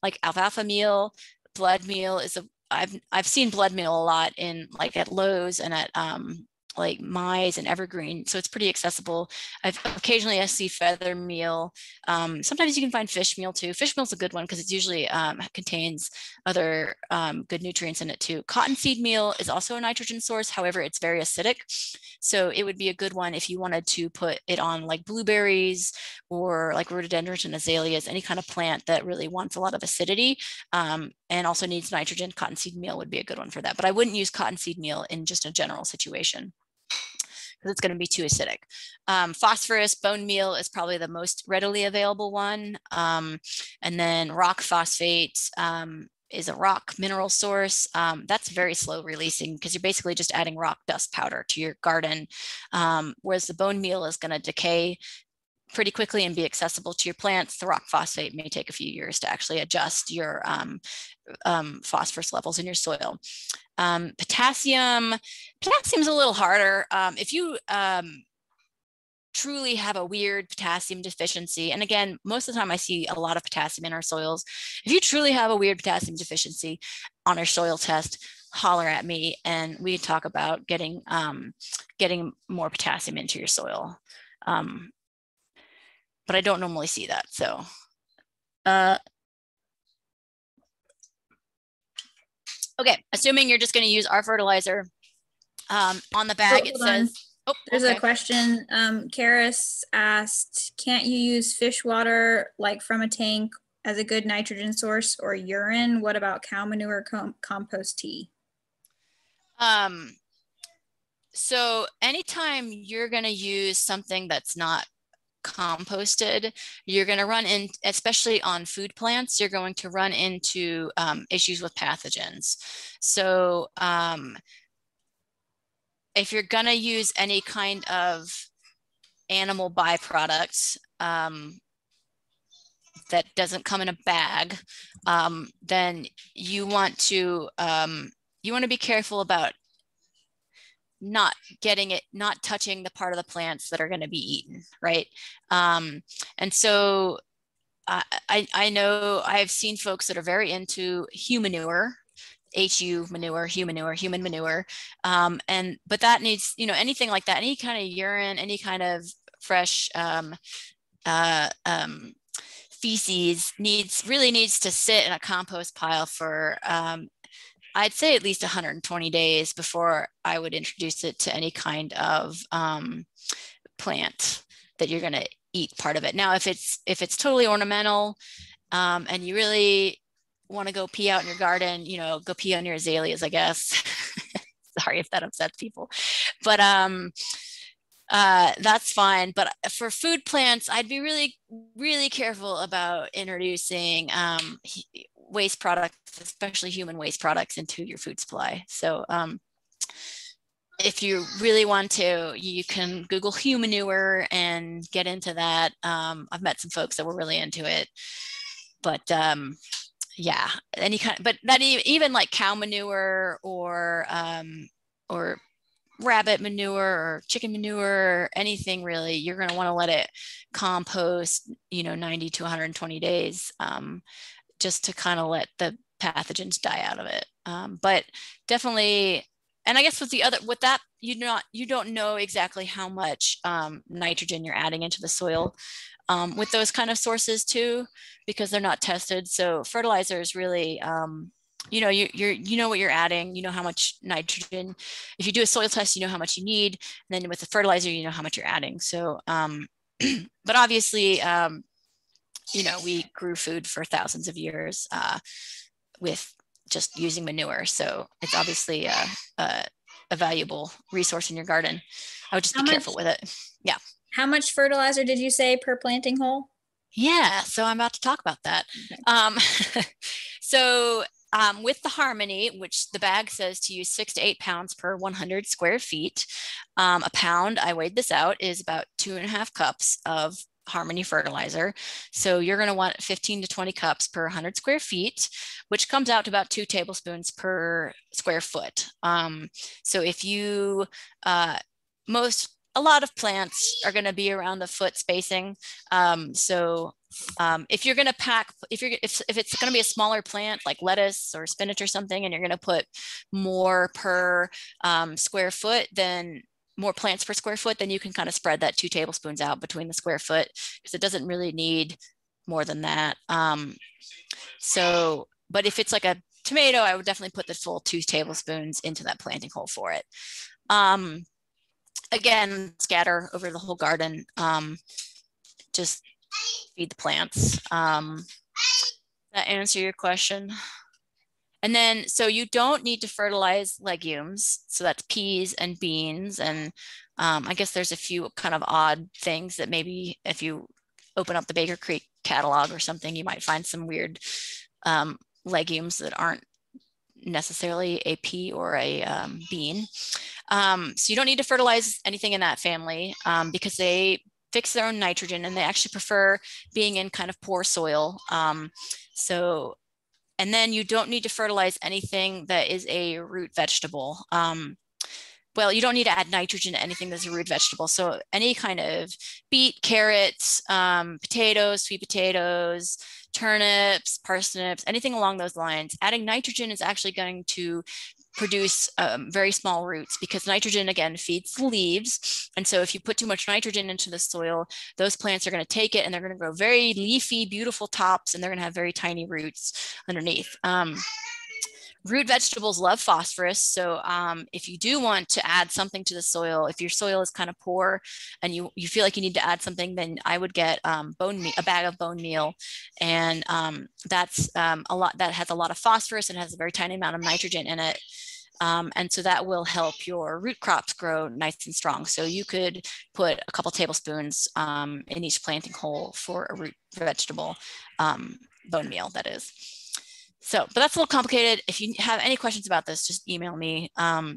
like alfalfa meal, blood meal is a I've I've seen blood meal a lot in like at Lowe's and at um, like Mize and Evergreen, so it's pretty accessible. I've occasionally I see feather meal. Um, sometimes you can find fish meal too. Fish meal is a good one because it usually um, contains other um, good nutrients in it too. Cottonseed meal is also a nitrogen source. However, it's very acidic, so it would be a good one if you wanted to put it on like blueberries or like rhododendrons and azaleas, any kind of plant that really wants a lot of acidity um, and also needs nitrogen. Cottonseed meal would be a good one for that. But I wouldn't use cottonseed meal in just a general situation because it's going to be too acidic. Um, phosphorus bone meal is probably the most readily available one. Um, and then rock phosphate um, is a rock mineral source. Um, that's very slow releasing because you're basically just adding rock dust powder to your garden. Um, whereas the bone meal is going to decay pretty quickly and be accessible to your plants. The rock phosphate may take a few years to actually adjust your um, um, phosphorus levels in your soil. Um, potassium, potassium is a little harder. Um, if you um, truly have a weird potassium deficiency, and again, most of the time I see a lot of potassium in our soils. If you truly have a weird potassium deficiency on our soil test, holler at me and we talk about getting um, getting more potassium into your soil. Um, but I don't normally see that. So uh, Okay, assuming you're just going to use our fertilizer um, on the bag, it says. Oh, There's okay. a question. Um, Karis asked, can't you use fish water like from a tank as a good nitrogen source or urine? What about cow manure com compost tea? Um, so anytime you're going to use something that's not composted, you're going to run in, especially on food plants, you're going to run into um, issues with pathogens. So um, if you're going to use any kind of animal byproduct um, that doesn't come in a bag, um, then you want to um, you want to be careful about not getting it, not touching the part of the plants that are going to be eaten, right? Um, and so I, I know I've seen folks that are very into humanure, HU manure, human manure, human manure. Um, and, but that needs, you know, anything like that, any kind of urine, any kind of fresh um, uh, um, feces needs, really needs to sit in a compost pile for um, I'd say at least 120 days before I would introduce it to any kind of um, plant that you're going to eat part of it. Now, if it's if it's totally ornamental um, and you really want to go pee out in your garden, you know, go pee on your azaleas, I guess. Sorry if that upsets people, but um, uh, that's fine. But for food plants, I'd be really, really careful about introducing um, waste products, especially human waste products, into your food supply. So um, if you really want to, you can Google humanure and get into that. Um, I've met some folks that were really into it, but um, yeah, any kind. But that even like cow manure or um, or rabbit manure or chicken manure or anything really, you're going to want to let it compost, you know, 90 to 120 days. Um, just to kind of let the pathogens die out of it. Um, but definitely, and I guess with the other, with that, you not you don't know exactly how much um, nitrogen you're adding into the soil um, with those kind of sources too, because they're not tested. So fertilizer is really um, you know you, you're you know what you're adding you know how much nitrogen if you do a soil test you know how much you need and then with the fertilizer you know how much you're adding so um, but obviously um, you know, we grew food for thousands of years uh, with just using manure. So it's obviously a, a, a, valuable resource in your garden. I would just How be much, careful with it. Yeah. How much fertilizer did you say per planting hole? Yeah, so I'm about to talk about that. Okay. Um, so um, with the Harmony, which the bag says to use six to eight pounds per 100 square feet, um, a pound, I weighed this out, is about two and a half cups of Harmony fertilizer. So you're going to want 15 to 20 cups per 100 square feet, which comes out to about two tablespoons per square foot. Um, so if you, uh, most, a lot of plants are going to be around a foot spacing. Um, so um, if you're going to pack, if you're, if, if it's going to be a smaller plant like lettuce or spinach or something, and you're going to put more per um, square foot, then more plants per square foot, then you can kind of spread that two tablespoons out between the square foot because it doesn't really need more than that. Um, so, but if it's like a tomato, I would definitely put the full two tablespoons into that planting hole for it. Um, again, scatter over the whole garden. Um, just feed the plants. Um, that answer your question? And then, so you don't need to fertilize legumes. So that's peas and beans. And um, I guess there's a few kind of odd things that maybe if you open up the Baker Creek catalog or something, you might find some weird um, legumes that aren't necessarily a pea or a um, bean. Um, so you don't need to fertilize anything in that family um, because they fix their own nitrogen and they actually prefer being in kind of poor soil. Um, so and then you don't need to fertilize anything that is a root vegetable. Um, well, you don't need to add nitrogen to anything that's a root vegetable. So any kind of beet, carrots, um, potatoes, sweet potatoes, turnips, parsnips, anything along those lines, adding nitrogen is actually going to produce um, very small roots because nitrogen again feeds the leaves. And so if you put too much nitrogen into the soil those plants are going to take it and they're going to grow very leafy beautiful tops and they're going to have very tiny roots underneath. Um, root vegetables love phosphorus so um, if you do want to add something to the soil if your soil is kind of poor and you, you feel like you need to add something then i would get um, bone meal, a bag of bone meal and um, that's um, a lot that has a lot of phosphorus and has a very tiny amount of nitrogen in it um, and so that will help your root crops grow nice and strong. So you could put a couple tablespoons um, in each planting hole for a root vegetable bone meal, that is. So, but that's a little complicated. If you have any questions about this, just email me. Um,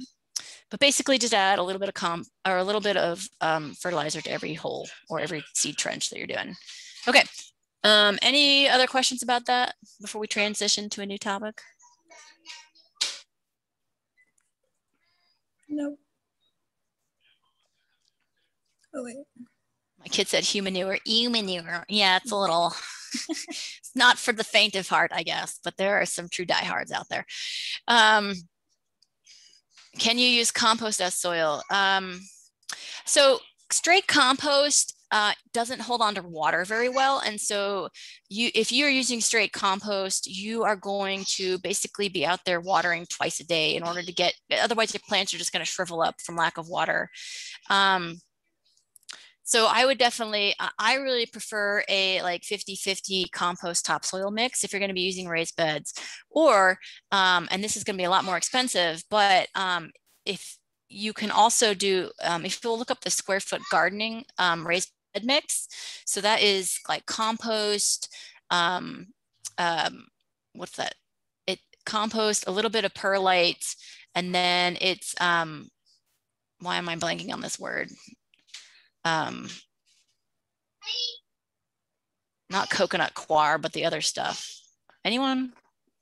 but basically just add a little bit of comp or a little bit of um, fertilizer to every hole or every seed trench that you're doing. Okay. Um, any other questions about that before we transition to a new topic? Nope. Oh wait. My kid said humanure, humanure. Yeah, it's a little, it's not for the faint of heart, I guess, but there are some true diehards out there. Um, can you use compost as soil? Um, so straight compost uh, doesn't hold on to water very well. And so you, if you're using straight compost, you are going to basically be out there watering twice a day in order to get, otherwise your plants are just going to shrivel up from lack of water. Um, so I would definitely, I really prefer a like 50 50 compost topsoil mix if you're going to be using raised beds. Or, um, and this is going to be a lot more expensive, but um, if you can also do, um, if you'll look up the square foot gardening um, raised bed mix. So that is like compost, um, um, what's that? It compost, a little bit of perlite, and then it's, why am I blanking on this word? Um, not coconut coir, but the other stuff. Anyone?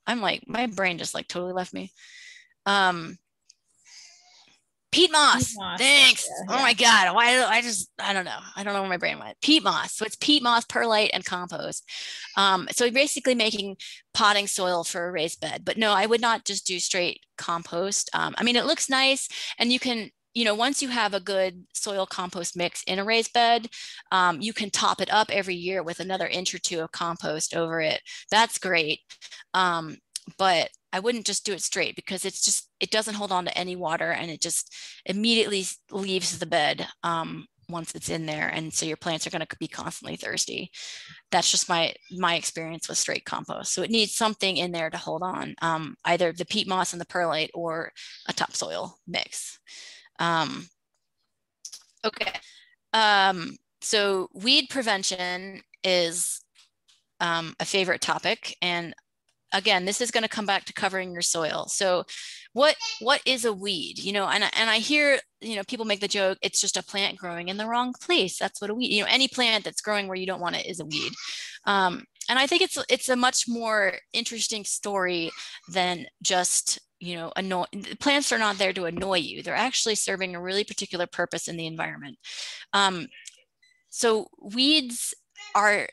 I'm like, my brain just like totally left me. Um, Peat moss. Moss. Thanks. Yeah, oh my God. Why I just I don't know. I don't know where my brain went. Peat moss. So it's peat moss, perlite, and compost. Um, so basically making potting soil for a raised bed. But no, I would not just do straight compost. Um, I mean, it looks nice, and you can you know, once you have a good soil compost mix in a raised bed, um, you can top it up every year with another inch or two of compost over it. That's great. Um, but I wouldn't just do it straight because it's just, it doesn't hold on to any water and it just immediately leaves the bed um, once it's in there. And so your plants are going to be constantly thirsty. That's just my, my experience with straight compost. So it needs something in there to hold on, um, either the peat moss and the perlite or a topsoil mix. Um, okay. Um, so weed prevention is um, a favorite topic and again, this is going to come back to covering your soil. So what what is a weed? You know, and, and I hear, you know, people make the joke, it's just a plant growing in the wrong place. That's what a weed, you know, any plant that's growing where you don't want it is a weed. Um, and I think it's it's a much more interesting story than just you know annoy plants are not there to annoy you they're actually serving a really particular purpose in the environment um, so weeds are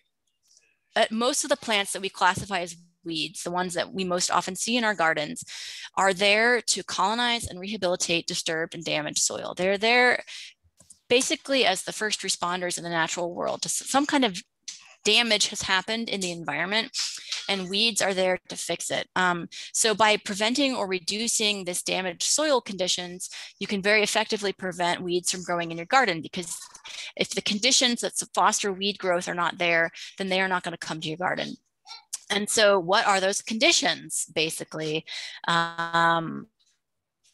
uh, most of the plants that we classify as weeds, the ones that we most often see in our gardens, are there to colonize and rehabilitate disturbed and damaged soil. They're there basically as the first responders in the natural world to some kind of damage has happened in the environment and weeds are there to fix it. Um, so by preventing or reducing this damaged soil conditions, you can very effectively prevent weeds from growing in your garden because if the conditions that foster weed growth are not there, then they are not going to come to your garden. And so what are those conditions basically? Um,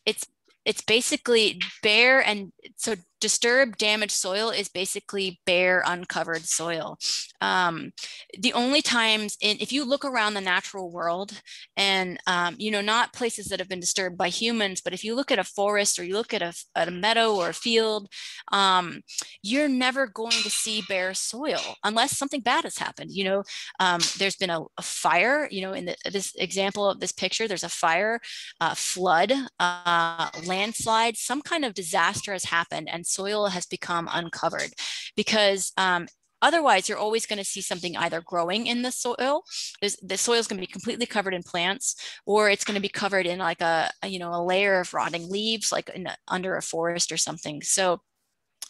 it's it's basically bare and so disturbed damaged soil is basically bare uncovered soil. Um, the only times in if you look around the natural world and um, you know not places that have been disturbed by humans but if you look at a forest or you look at a, at a meadow or a field um, you're never going to see bare soil unless something bad has happened you know? Um, there's been a, a, fire you know in the, this example of this picture there's a fire flood uh, landslide some kind of disaster has happened and soil has become uncovered because um, Otherwise, you're always going to see something either growing in the soil. There's, the soil is going to be completely covered in plants, or it's going to be covered in like a, a you know a layer of rotting leaves, like in, under a forest or something. So,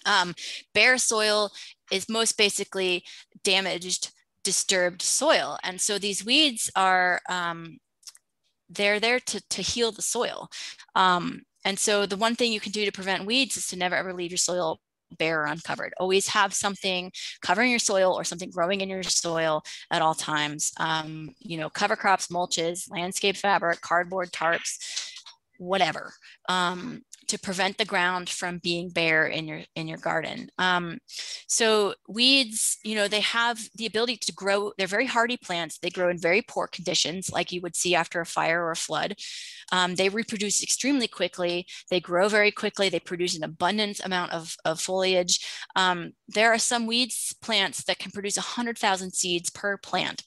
um, bare soil is most basically damaged, disturbed soil, and so these weeds are um, they're there to to heal the soil. Um, and so the one thing you can do to prevent weeds is to never ever leave your soil bare or uncovered. Always have something covering your soil or something growing in your soil at all times. Um, you know, cover crops, mulches, landscape fabric, cardboard tarps, whatever. Um, to prevent the ground from being bare in your in your garden. Um, so weeds, you know, they have the ability to grow. They're very hardy plants. They grow in very poor conditions, like you would see after a fire or a flood. Um, they reproduce extremely quickly. They grow very quickly. They produce an abundant amount of, of foliage. Um, there are some weeds plants that can produce 100,000 seeds per plant.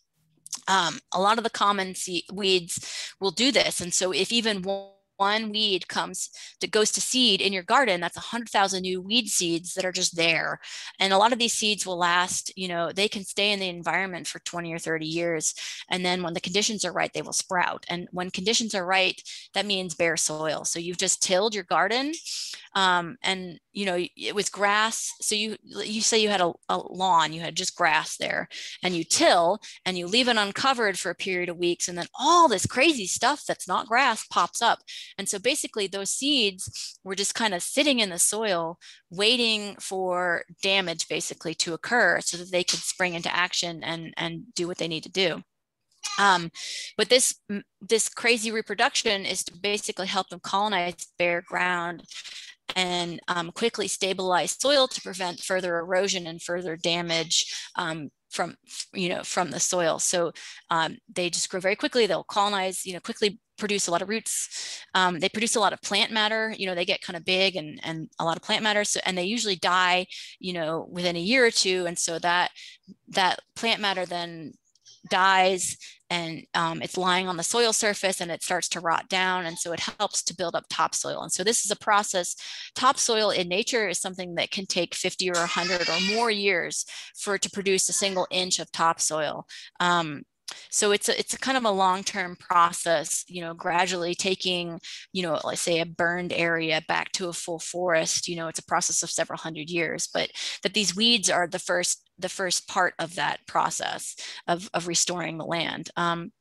Um, a lot of the common weeds will do this. And so if even one one weed comes that goes to seed in your garden that's 100000 new weed seeds that are just there. And a lot of these seeds will last you know they can stay in the environment for 20 or 30 years. And then when the conditions are right they will sprout. And when conditions are right that means bare soil. So you've just tilled your garden um, and you know it was grass. So you you say you had a, a, lawn you had just grass there and you till and you leave it uncovered for a period of weeks and then all this crazy stuff that's not grass pops up and so basically those seeds were just kind of sitting in the soil waiting for damage basically to occur so that they could spring into action and and do what they need to do. Um, but this this crazy reproduction is to basically help them colonize bare ground and um, quickly stabilize soil to prevent further erosion and further damage um, from you know from the soil. So um, they just grow very quickly. They'll colonize you know quickly produce a lot of roots um, they produce a lot of plant matter you know they get kind of big and and a lot of plant matter so and they usually die you know within a year or two and so that that plant matter then dies and um, it's lying on the soil surface and it starts to rot down. And so it helps to build up topsoil. And so this is a process. Topsoil in nature is something that can take 50 or 100 or more years for it to produce a single inch of topsoil. Um, so it's a, it's a kind of a long-term process you know gradually taking you know let's say a burned area back to a full forest you know it's a process of several hundred years but that these weeds are the first the first part of that process of, of restoring the land. Um,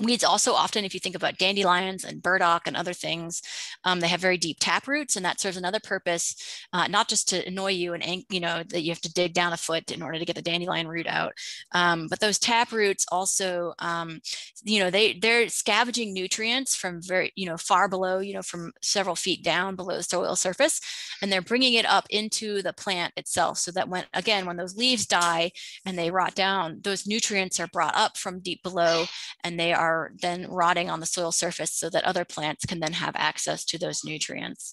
Weeds also often, if you think about dandelions and burdock and other things, um, they have very deep tap roots, and that serves another purpose, uh, not just to annoy you and you know that you have to dig down a foot in order to get the dandelion root out, um, but those tap roots also, um, you know, they they're scavenging nutrients from very you know far below, you know, from several feet down below the soil surface, and they're bringing it up into the plant itself, so that when again when those leaves die and they rot down, those nutrients are brought up from deep below, and they are are then rotting on the soil surface so that other plants can then have access to those nutrients.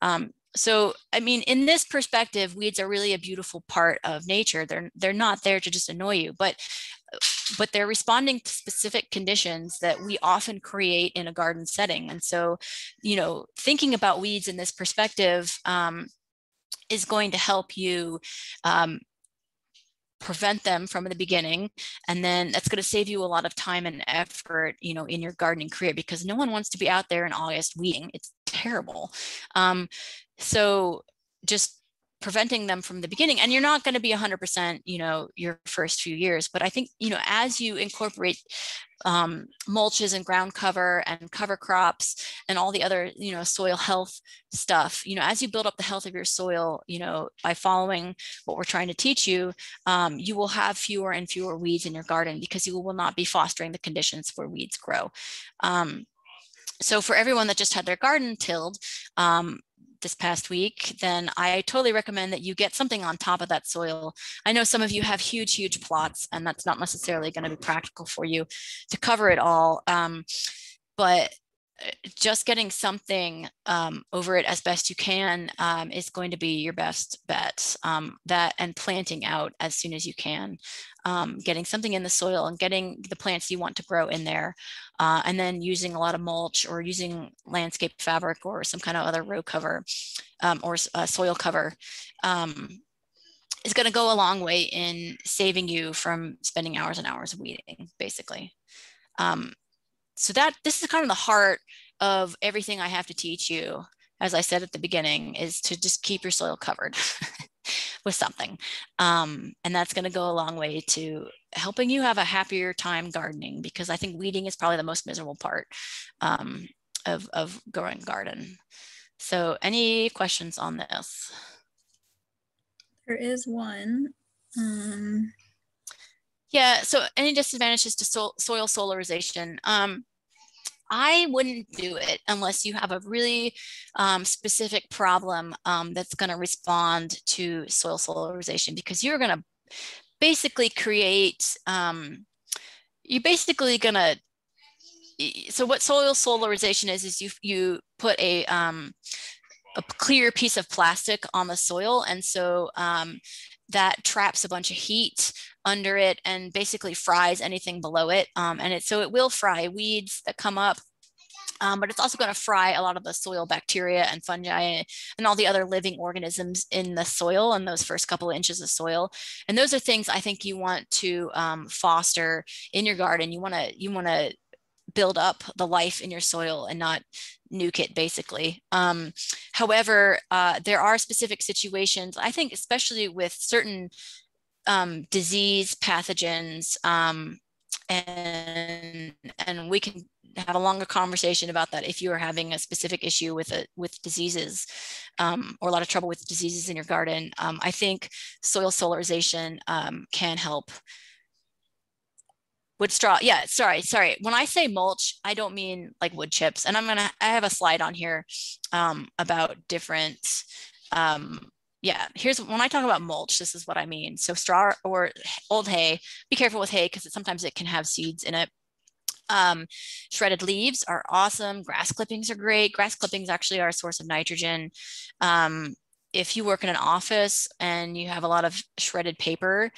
Um, so i mean in this perspective weeds are really a beautiful part of nature they're they're not there to just annoy you but but they're responding to specific conditions that we often create in a garden setting and so you know thinking about weeds in this perspective um, is going to help you um, prevent them from the beginning and then that's going to save you a lot of time and effort you know in your gardening career because no one wants to be out there in august weeding. It's terrible. Um, so just preventing them from the beginning and you're not going to be 100% you know your first few years but i think you know as you incorporate um, mulches and ground cover and cover crops and all the other you know soil health stuff you know as you build up the health of your soil you know by following what we're trying to teach you um, you will have fewer and fewer weeds in your garden because you will not be fostering the conditions where weeds grow. Um, so for everyone that just had their garden tilled um, this past week, then I totally recommend that you get something on top of that soil. I know some of you have huge, huge plots, and that's not necessarily going to be practical for you to cover it all. Um, but just getting something um, over it as best you can um, is going to be your best bet. Um, that and planting out as soon as you can, um, getting something in the soil and getting the plants you want to grow in there, uh, and then using a lot of mulch or using landscape fabric or some kind of other row cover um, or uh, soil cover um, is going to go a long way in saving you from spending hours and hours weeding, basically. Um, so that this is kind of the heart of everything I have to teach you, as I said at the beginning, is to just keep your soil covered with something. Um, and that's going to go a long way to helping you have a happier time gardening because I think weeding is probably the most miserable part um, of, of growing garden. So any questions on this? There is one. Um... Yeah, so any disadvantages to so soil solarization? Um, I wouldn't do it unless you have a really um, specific problem um, that's going to respond to soil solarization because you're going to basically create, um, you're basically going to, so what soil solarization is, is you, you put a, um, a clear piece of plastic on the soil. And so um, that traps a bunch of heat under it and basically fries anything below it. Um, and it, so it will fry weeds that come up, um, but it's also going to fry a lot of the soil bacteria and fungi and all the other living organisms in the soil and those first couple of inches of soil. And those are things I think you want to um, foster in your garden. You want to, you want to build up the life in your soil and not nuke it basically. Um, however, uh, there are specific situations, I think, especially with certain um, disease pathogens, um, and and we can have a longer conversation about that if you are having a specific issue with it with diseases um, or a lot of trouble with diseases in your garden. Um, I think soil solarization um, can help. Wood straw yeah sorry sorry. When i say mulch i don't mean like wood chips. And i'm gonna i have a slide on here um, about different um, yeah here's when i talk about mulch this is what i mean so straw or old hay be careful with hay because sometimes it can have seeds in it um, shredded leaves are awesome grass clippings are great grass clippings actually are a source of nitrogen um, if you work in an office and you have a lot of shredded paper,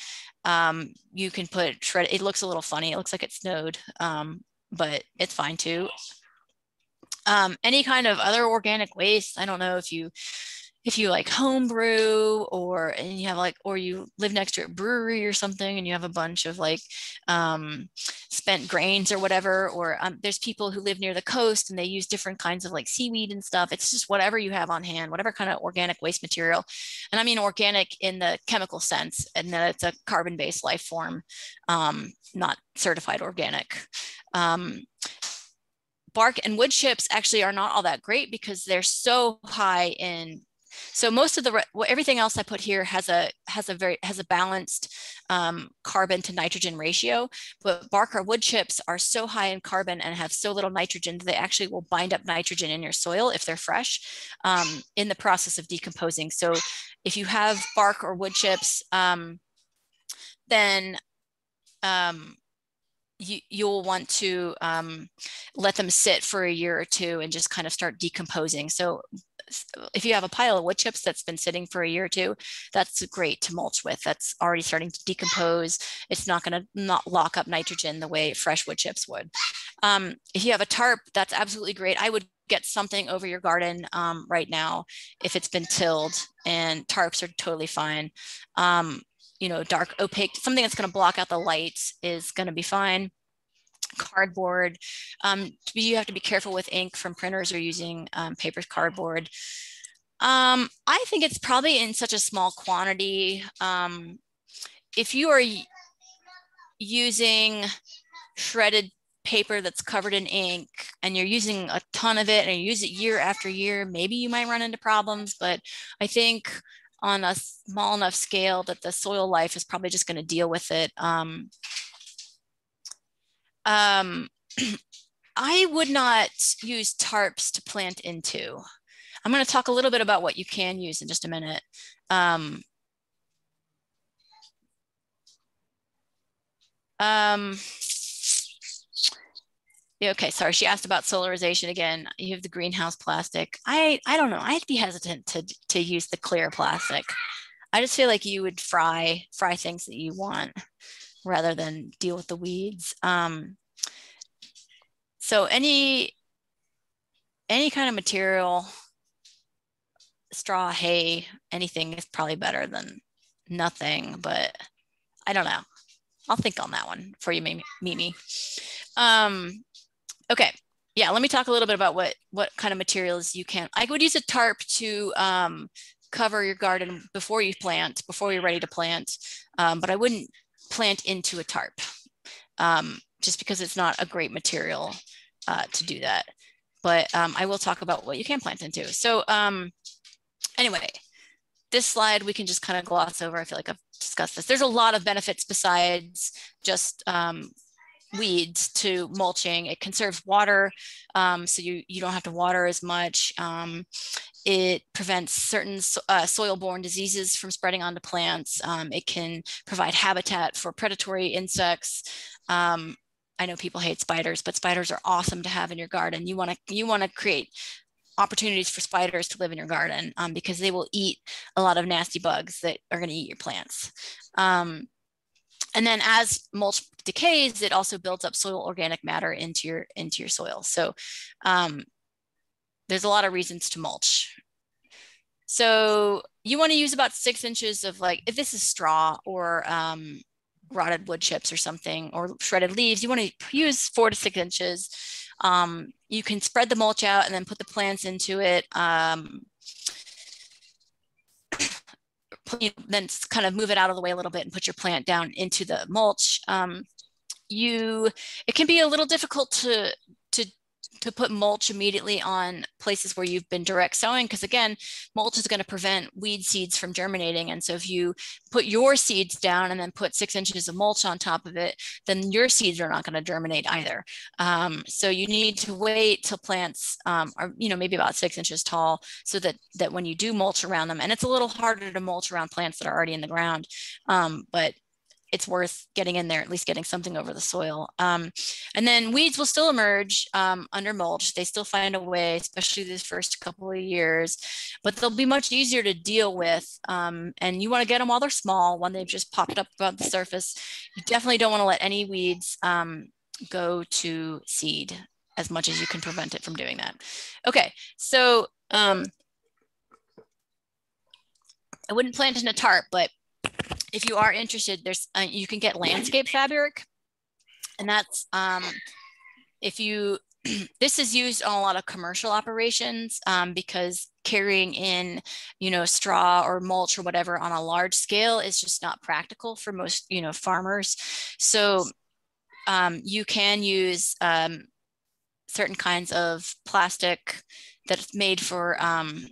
um, you can put shred. It looks a little funny. It looks like it snowed, um, but it's fine too. Um, any kind of other organic waste. I don't know if you if you like homebrew or and you have like or you live next to a brewery or something and you have a bunch of like um, spent grains or whatever or um, there's people who live near the coast and they use different kinds of like seaweed and stuff it's just whatever you have on hand whatever kind of organic waste material. And i mean organic in the chemical sense and that it's a carbon based life form um, not certified organic. Um, bark and wood chips actually are not all that great because they're so high in so most of the everything else I put here has a has a very has a balanced um, carbon to nitrogen ratio. But bark or wood chips are so high in carbon and have so little nitrogen that they actually will bind up nitrogen in your soil if they're fresh um, in the process of decomposing. So if you have bark or wood chips, um, then um, you, you'll want to um, let them sit for a year or two and just kind of start decomposing. So if you have a pile of wood chips that's been sitting for a year or two, that's great to mulch with. That's already starting to decompose. It's not going to not lock up nitrogen the way fresh wood chips would. Um, if you have a tarp, that's absolutely great. I would get something over your garden um, right now if it's been tilled and tarps are totally fine. Um, you know, dark opaque, something that's going to block out the light is going to be fine. Cardboard. Um, you have to be careful with ink from printers or using um, paper cardboard. Um, I think it's probably in such a small quantity. Um, if you are using shredded paper that's covered in ink and you're using a ton of it and you use it year after year, maybe you might run into problems. But I think on a small enough scale that the soil life is probably just going to deal with it. Um, um, I would not use tarps to plant into. I'm going to talk a little bit about what you can use in just a minute. Um, um, okay, sorry, she asked about solarization again. You have the greenhouse plastic. I, I don't know. I'd be hesitant to, to use the clear plastic. I just feel like you would fry, fry things that you want rather than deal with the weeds. Um, so any, any kind of material, straw, hay, anything is probably better than nothing, but I don't know. I'll think on that one for you, Mimi. Um, Okay. Yeah, let me talk a little bit about what what kind of materials you can. I would use a tarp to um, cover your garden before you plant, before you're ready to plant, um, but I wouldn't plant into a tarp um, just because it's not a great material uh, to do that. But um, I will talk about what you can plant into. So um, anyway, this slide we can just kind of gloss over. I feel like I've discussed this. There's a lot of benefits besides just um, weeds to mulching. It conserves water, um, so you, you don't have to water as much. Um, it prevents certain uh, soil-borne diseases from spreading onto plants. Um, it can provide habitat for predatory insects. Um, I know people hate spiders, but spiders are awesome to have in your garden. You want to you want to create opportunities for spiders to live in your garden um, because they will eat a lot of nasty bugs that are going to eat your plants. Um, and then as mulch decays, it also builds up soil organic matter into your into your soil. So um, there's a lot of reasons to mulch. So you want to use about six inches of like, if this is straw or um, rotted wood chips or something, or shredded leaves, you want to use four to six inches. Um, you can spread the mulch out and then put the plants into it. Um, then kind of move it out of the way a little bit and put your plant down into the mulch. Um, you, it can be a little difficult to to put mulch immediately on places where you've been direct sowing because again mulch is going to prevent weed seeds from germinating. And so if you put your seeds down and then put six inches of mulch on top of it then your seeds are not going to germinate either. Um, so you need to wait till plants um, are you know maybe about six inches tall so that that when you do mulch around them and it's a little harder to mulch around plants that are already in the ground um, but it's worth getting in there, at least getting something over the soil. Um, and then weeds will still emerge um, under mulch. They still find a way, especially the first couple of years, but they'll be much easier to deal with. Um, and you want to get them while they're small, when they've just popped up above the surface. You definitely don't want to let any weeds um, go to seed as much as you can prevent it from doing that. Okay, so um, I wouldn't plant in a tarp, but if you are interested, there's uh, you can get landscape fabric, and that's um, if you this is used on a lot of commercial operations um, because carrying in you know straw or mulch or whatever on a large scale is just not practical for most you know farmers. So um, you can use um, certain kinds of plastic that's made for um,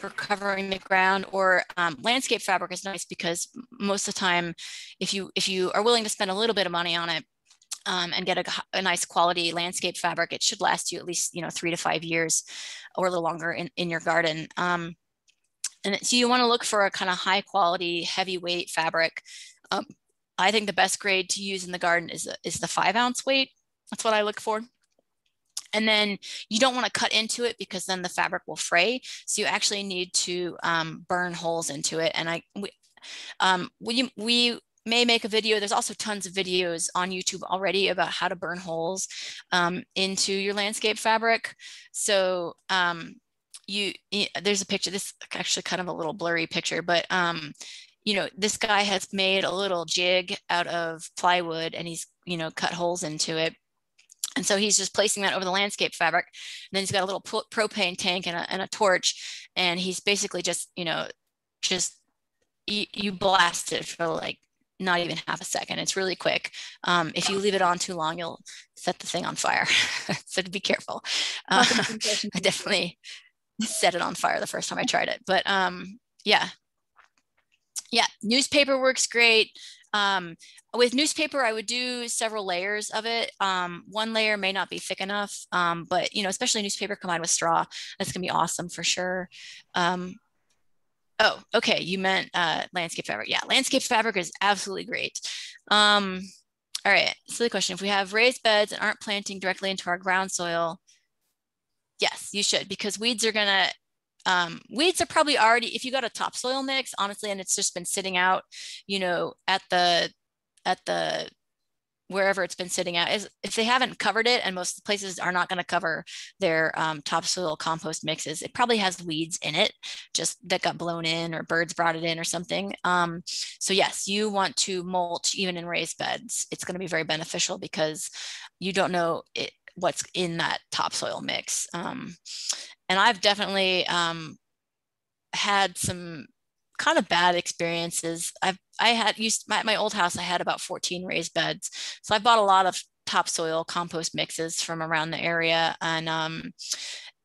for covering the ground or um, landscape fabric is nice because most of the time if you if you are willing to spend a little bit of money on it um, and get a, a, nice quality landscape fabric it should last you at least you know three to five years or a little longer in, in your garden um, and so you want to look for a kind of high quality heavyweight fabric um, I think the best grade to use in the garden is, is the five ounce weight. That's what I look for. And then you don't want to cut into it because then the fabric will fray. So you actually need to um, burn holes into it. And I, we, um, we, we may make a video. There's also tons of videos on YouTube already about how to burn holes um, into your landscape fabric. So um, you, there's a picture, this actually kind of a little blurry picture, but um, you know, this guy has made a little jig out of plywood and he's, you know, cut holes into it. And so he's just placing that over the landscape fabric. And then he's got a little propane tank and a, and a torch. And he's basically just, you know, just you, you blast it for like not even half a second. It's really quick. Um, if you leave it on too long, you'll set the thing on fire. so be careful. Uh, I definitely set it on fire the first time I tried it. But um, yeah, yeah, newspaper works great. Um, with newspaper, I would do several layers of it. Um, one layer may not be thick enough, um, but you know, especially newspaper combined with straw, that's gonna be awesome for sure. Um, oh, okay, you meant uh, landscape fabric. Yeah, landscape fabric is absolutely great. Um, all right, so the question, if we have raised beds and aren't planting directly into our ground soil, yes, you should, because weeds are gonna um, weeds are probably already if you got a topsoil mix honestly and it's just been sitting out you know at the at the wherever it's been sitting out is if they haven't covered it and most places are not going to cover their um, topsoil compost mixes it probably has weeds in it just that got blown in or birds brought it in or something. Um, so yes you want to mulch even in raised beds. It's going to be very beneficial because you don't know it, what's in that topsoil mix. Um, and I've definitely um, had some kind of bad experiences. I've I had used my, my old house. I had about 14 raised beds, so I bought a lot of topsoil compost mixes from around the area, and um,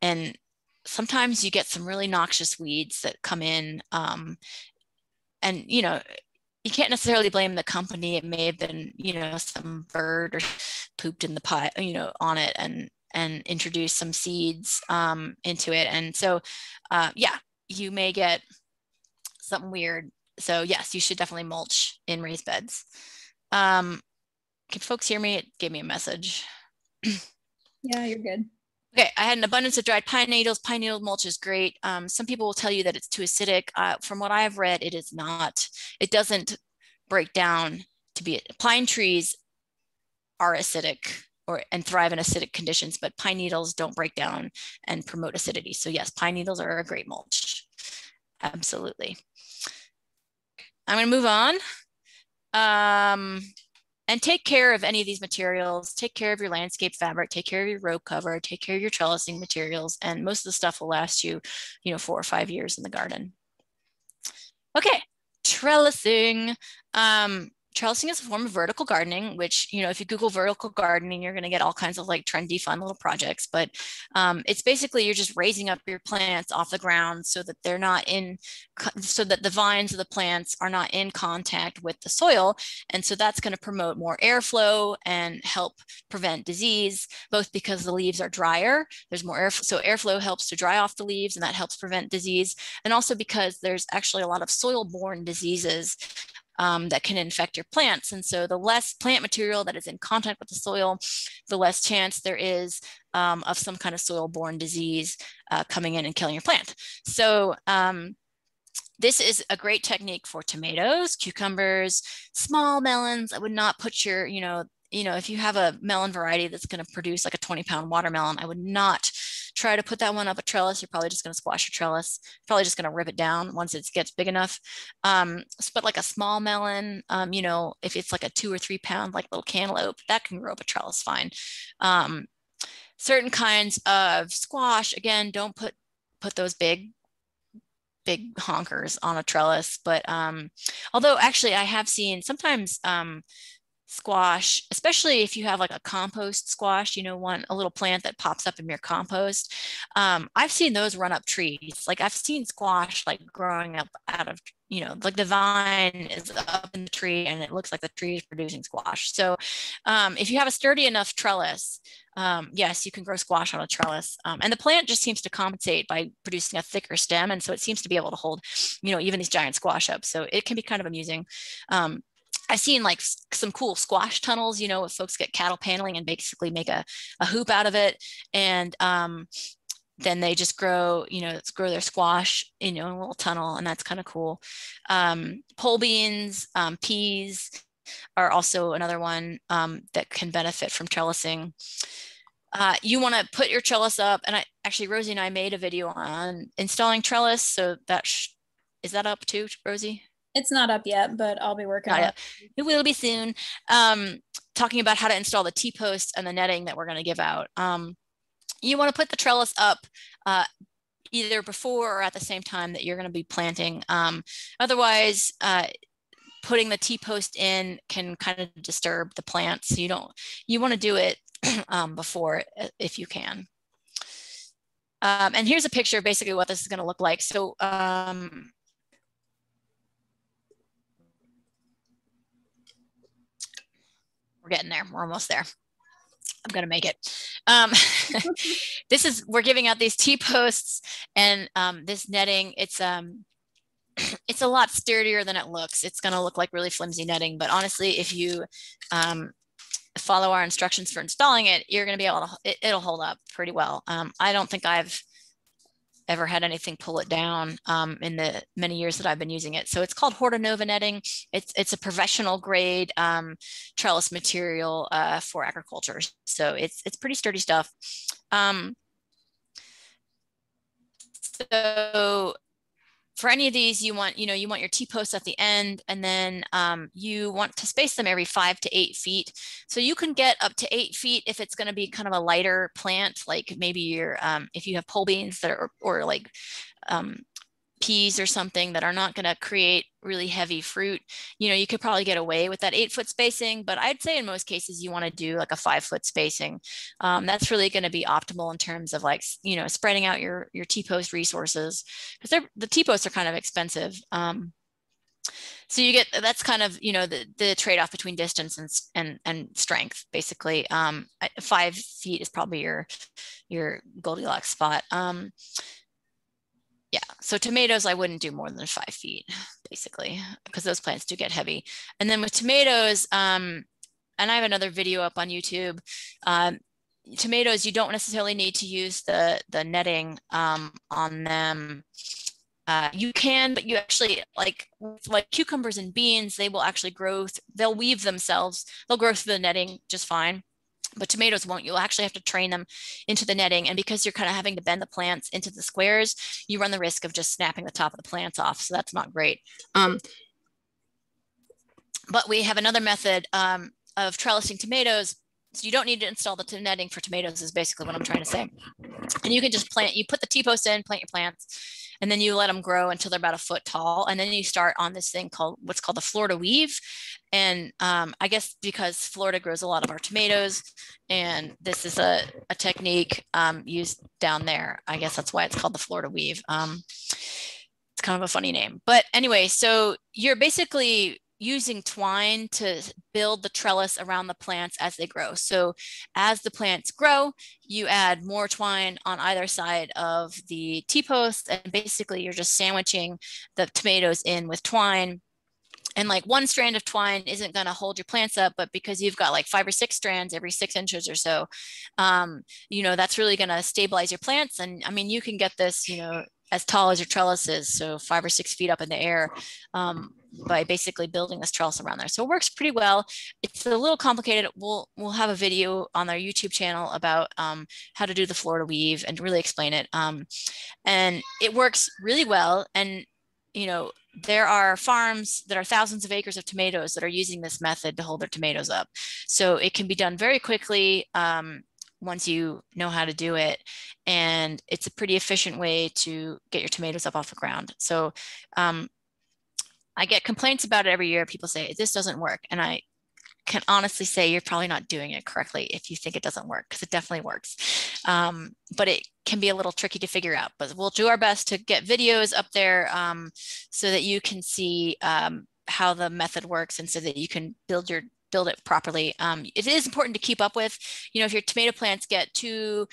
and sometimes you get some really noxious weeds that come in, um, and you know you can't necessarily blame the company. It may have been, you know, some bird or pooped in the pot, you know, on it, and and introduce some seeds um, into it. And so, uh, yeah, you may get something weird. So yes, you should definitely mulch in raised beds. Um, can folks hear me? It gave me a message. yeah, you're good. Okay, I had an abundance of dried pine needles. Pine needle mulch is great. Um, some people will tell you that it's too acidic. Uh, from what I've read, it is not. It doesn't break down to be pine trees are acidic or and thrive in acidic conditions, but pine needles don't break down and promote acidity. So yes, pine needles are a great mulch. Absolutely. I'm going to move on. Um, and take care of any of these materials. Take care of your landscape fabric, take care of your row cover, take care of your trellising materials, and most of the stuff will last you, you know, four or five years in the garden. Okay, trellising. Um, trellising is a form of vertical gardening, which, you know, if you Google vertical gardening, you're going to get all kinds of like trendy, fun little projects. But um, it's basically you're just raising up your plants off the ground so that they're not in, so that the vines of the plants are not in contact with the soil. And so that's going to promote more airflow and help prevent disease, both because the leaves are drier, there's more air. So airflow helps to dry off the leaves and that helps prevent disease. And also because there's actually a lot of soil borne diseases um, that can infect your plants. And so the less plant material that is in contact with the soil, the less chance there is um, of some kind of soil borne disease uh, coming in and killing your plant. So um, this is a great technique for tomatoes, cucumbers, small melons. I would not put your, you know, you know, if you have a melon variety that's going to produce like a 20 pound watermelon, I would not try to put that one up a trellis. You're probably just going to squash your trellis. Probably just going to rip it down once it gets big enough. Um, but like a small melon, um, you know, if it's like a two or three pound, like little cantaloupe, that can grow up a trellis fine. Um, certain kinds of squash, again, don't put put those big big honkers on a trellis. But um, although actually I have seen sometimes um, squash, especially if you have like a compost squash, you know, one a little plant that pops up in your compost. Um, I've seen those run up trees. Like I've seen squash like growing up out of, you know, like the vine is up in the tree and it looks like the tree is producing squash. So um, if you have a sturdy enough trellis, um, yes, you can grow squash on a trellis. Um, and the plant just seems to compensate by producing a thicker stem. And so it seems to be able to hold, you know, even these giant squash up. So it can be kind of amusing. I've seen like some cool squash tunnels, you know, if folks get cattle paneling and basically make a, a hoop out of it. And um, then they just grow, you know, grow their squash, you know, in a little tunnel, and that's kind of cool. Um, pole beans, um, peas are also another one um, that can benefit from trellising. Uh, you want to put your trellis up, and I actually Rosie and I made a video on installing trellis, so that is that up too, Rosie? It's not up yet, but I'll be working on it. It will be soon. Um, talking about how to install the T-post and the netting that we're going to give out. Um, you want to put the trellis up uh, either before or at the same time that you're going to be planting. Um, otherwise, uh, putting the T-post in can kind of disturb the plants. So you don't, you want to do it um, before if you can. Um, and here's a picture of basically what this is going to look like. So um, we're getting there. We're almost there. I'm gonna make it. Um, this is we're giving out these T posts and um, this netting. It's um, it's a lot sturdier than it looks. It's gonna look like really flimsy netting, but honestly, if you um, follow our instructions for installing it, you're gonna be able to. It, will hold up pretty well. Um, I don't think I've ever had anything pull it down um, in the many years that I've been using it. So it's called Hortonova netting. It's it's a professional grade um, trellis material uh, for agriculture. So it's it's pretty sturdy stuff. Um, so for any of these, you want, you know, you want your T-posts at the end, and then um, you want to space them every five to eight feet. So you can get up to eight feet if it's going to be kind of a lighter plant, like maybe your, um, if you have pole beans that are, or like um, peas or something that are not going to create really heavy fruit, you know, you could probably get away with that eight foot spacing. But I'd say in most cases, you want to do like a five foot spacing. Um, that's really going to be optimal in terms of like, you know, spreading out your, your T-post resources because the T-posts are kind of expensive. Um, so you get that's kind of you know the, the trade-off between distance and and, and strength basically um, five feet is probably your your goldilocks spot um, yeah, so tomatoes I wouldn't do more than five feet, basically, because those plants do get heavy. And then with tomatoes, um, and I have another video up on YouTube. Um, tomatoes, you don't necessarily need to use the the netting um, on them. Uh, you can, but you actually like like cucumbers and beans. They will actually grow. they'll weave themselves. They'll grow through the netting just fine but tomatoes won't. You'll actually have to train them into the netting. And because you're kind of having to bend the plants into the squares, you run the risk of just snapping the top of the plants off. So that's not great. Um, but we have another method um, of trellising tomatoes. So you don't need to install the netting for tomatoes is basically what I'm trying to say. And you can just plant, you put the T-post in, plant your plants, and then you let them grow until they're about a foot tall. And then you start on this thing called what's called the florida weave. And um, i guess because florida grows a lot of our tomatoes and this is a, a technique um, used down there i guess that's why it's called the florida weave. Um, it's kind of a funny name. But anyway so you're basically using twine to build the trellis around the plants as they grow. So as the plants grow, you add more twine on either side of the T-post and basically you're just sandwiching the tomatoes in with twine and like one strand of twine isn't going to hold your plants up but because you've got like five or six strands every six inches or so um, you know that's really going to stabilize your plants and i mean you can get this you know as tall as your trellis is so five or six feet up in the air um, by basically building this trellis around there. So it works pretty well. It's a little complicated. We'll we'll have a video on our YouTube channel about um, how to do the Florida weave and really explain it. Um, and it works really well. And you know there are farms that are thousands of acres of tomatoes that are using this method to hold their tomatoes up. So it can be done very quickly. Um, once you know how to do it and it's a pretty efficient way to get your tomatoes up off the ground so um, I get complaints about it every year. People say, this doesn't work. And I can honestly say you're probably not doing it correctly if you think it doesn't work, because it definitely works. Um, but it can be a little tricky to figure out. But we'll do our best to get videos up there um, so that you can see um, how the method works and so that you can build your build it properly. Um, it is important to keep up with. You know, if your tomato plants get too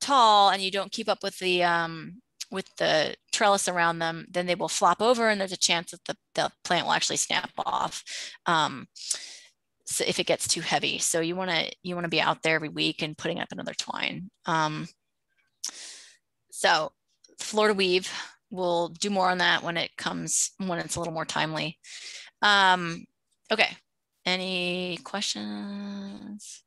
tall and you don't keep up with the um, with the trellis around them, then they will flop over and there's a chance that the, the plant will actually snap off. Um, so if it gets too heavy. So you want to you want to be out there every week and putting up another twine. Um, so Florida weave, we'll do more on that when it comes when it's a little more timely. Um, okay, any questions?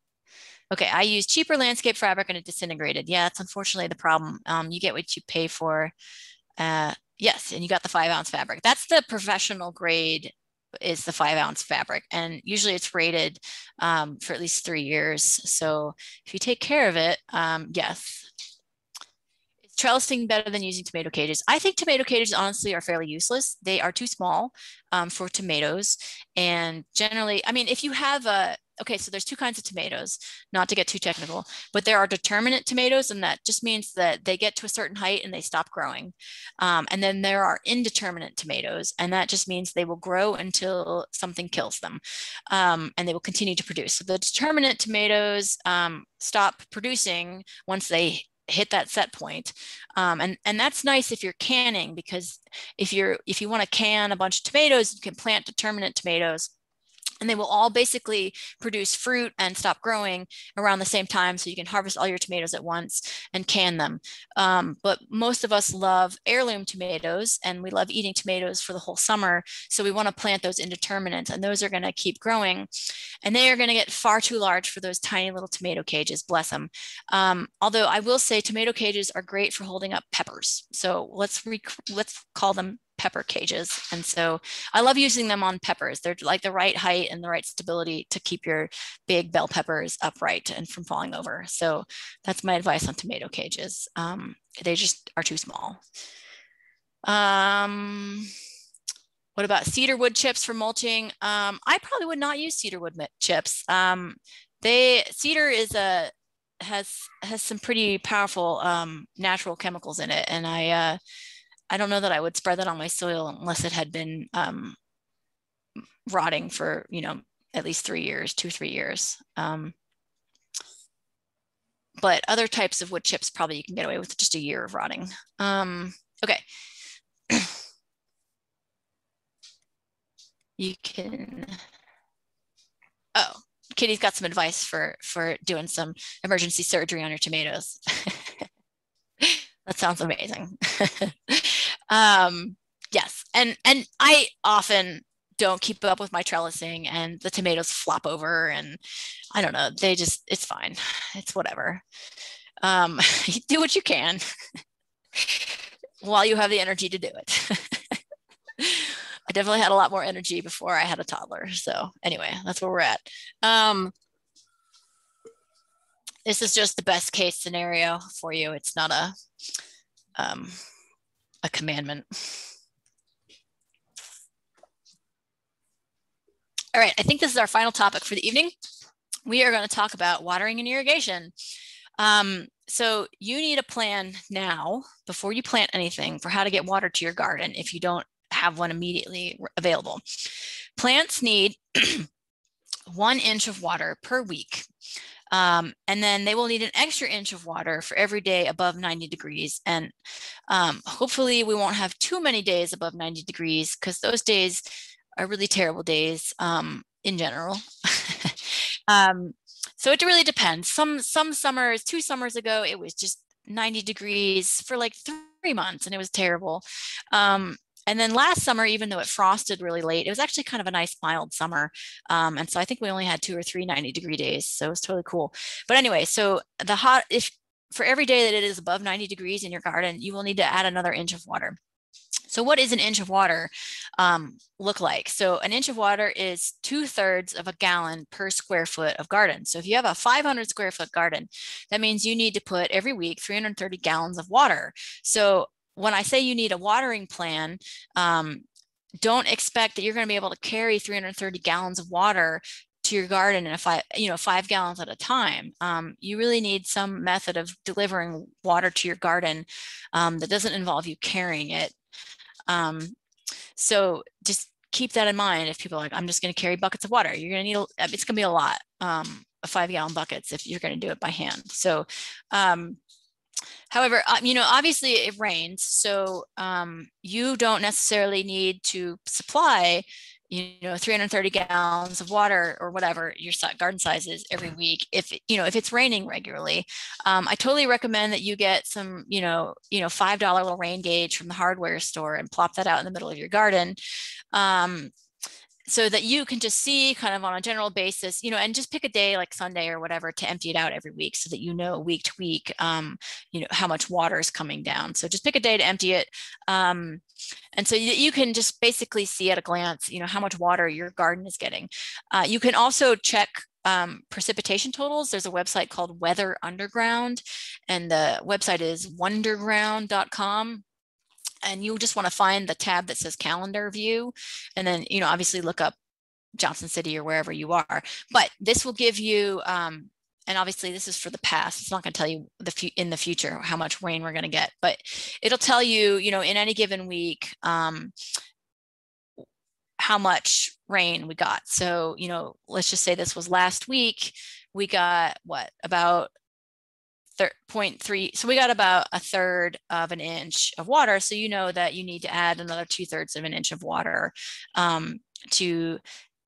Okay, I use cheaper landscape fabric and it disintegrated. Yeah, that's unfortunately the problem. Um, you get what you pay for. Uh, yes, and you got the five ounce fabric. That's the professional grade is the five ounce fabric. And usually it's rated um, for at least three years. So if you take care of it, um, yes. Is trellising better than using tomato cages? I think tomato cages honestly are fairly useless. They are too small um, for tomatoes. And generally, I mean, if you have a, okay, so there's two kinds of tomatoes, not to get too technical, but there are determinate tomatoes, and that just means that they get to a certain height and they stop growing. Um, and then there are indeterminate tomatoes, and that just means they will grow until something kills them um, and they will continue to produce. So the determinate tomatoes um, stop producing once they hit that set point. Um, and and that's nice if you're canning because if you're if you want to can a bunch of tomatoes you can plant determinate tomatoes and they will all basically produce fruit and stop growing around the same time so you can harvest all your tomatoes at once and can them. Um, but most of us love heirloom tomatoes and we love eating tomatoes for the whole summer so we want to plant those indeterminates and those are going to keep growing. And they are going to get far too large for those tiny little tomato cages bless them um, although i will say tomato cages are great for holding up peppers so let's rec- let's call them pepper cages. And so I love using them on peppers. They're like the right height and the right stability to keep your big bell peppers upright and from falling over. So that's my advice on tomato cages. Um, they just are too small. Um, what about cedar wood chips for mulching? Um, I probably would not use cedar wood chips. Um, they cedar is a has has some pretty powerful um, natural chemicals in it, and I uh, I don't know that I would spread that on my soil unless it had been um, rotting for, you know, at least three years, two, three years. Um, but other types of wood chips, probably you can get away with just a year of rotting. Um, okay. you can, oh, Kitty's got some advice for, for doing some emergency surgery on your tomatoes. that sounds amazing. Um, yes, and and I often don't keep up with my trellising, and the tomatoes flop over, and I don't know. They just it's fine. It's whatever. Um, do what you can while you have the energy to do it. I definitely had a lot more energy before I had a toddler. So anyway, that's where we're at. Um, this is just the best case scenario for you. It's not a um, a commandment. All right, I think this is our final topic for the evening. We are going to talk about watering and irrigation. Um, so you need a plan now before you plant anything for how to get water to your garden if you don't have one immediately available. Plants need one inch of water per week. Um, and then they will need an extra inch of water for every day above 90 degrees. And um, hopefully we won't have too many days above 90 degrees because those days are really terrible days um, in general. Um, so it really depends. Some some summers, two summers ago, it was just 90 degrees for like three months and it was terrible. Um, and then last summer, even though it frosted really late, it was actually kind of a nice mild summer. Um, and so I think we only had two or three 90 degree days. So it was totally cool. But anyway, so the hot, if for every day that it is above 90 degrees in your garden, you will need to add another inch of water. So what is an inch of water um, look like? So an inch of water is two thirds of a gallon per square foot of garden. So if you have a 500 square foot garden, that means you need to put every week 330 gallons of water. So when I say you need a watering plan, um, don't expect that you're going to be able to carry 330 gallons of water to your garden in a five, you know, five gallons at a time. Um, you really need some method of delivering water to your garden um, that doesn't involve you carrying it. Um, so just keep that in mind. If people are like, I'm just going to carry buckets of water, you're going to need, a, it's going to be a lot um, five gallon buckets if you're going to do it by hand. So um, However, you know, obviously it rains, so um, you don't necessarily need to supply, you know, 330 gallons of water or whatever your garden size is every week. If you know if it's raining regularly, um, I totally recommend that you get some, you know, you know, five dollar little rain gauge from the hardware store and plop that out in the middle of your garden. Um, so that you can just see kind of on a general basis, you know, and just pick a day like Sunday or whatever to empty it out every week so that you know week to week, um, you know, how much water is coming down. So just pick a day to empty it. Um, and so you, you, can just basically see at a glance, you know, how much water your garden is getting. Uh, you can also check um, precipitation totals. There's a website called Weather Underground, and the website is wunderground.com and you just want to find the tab that says calendar view and then you know obviously look up johnson city or wherever you are. But this will give you um, and obviously this is for the past it's not going to tell you the in the future how much rain we're going to get but it'll tell you you know in any given week um, how much rain we got. So you know let's just say this was last week we got what about 0.3 so we got about a third of an inch of water so you know that you need to add another two thirds of an inch of water um, to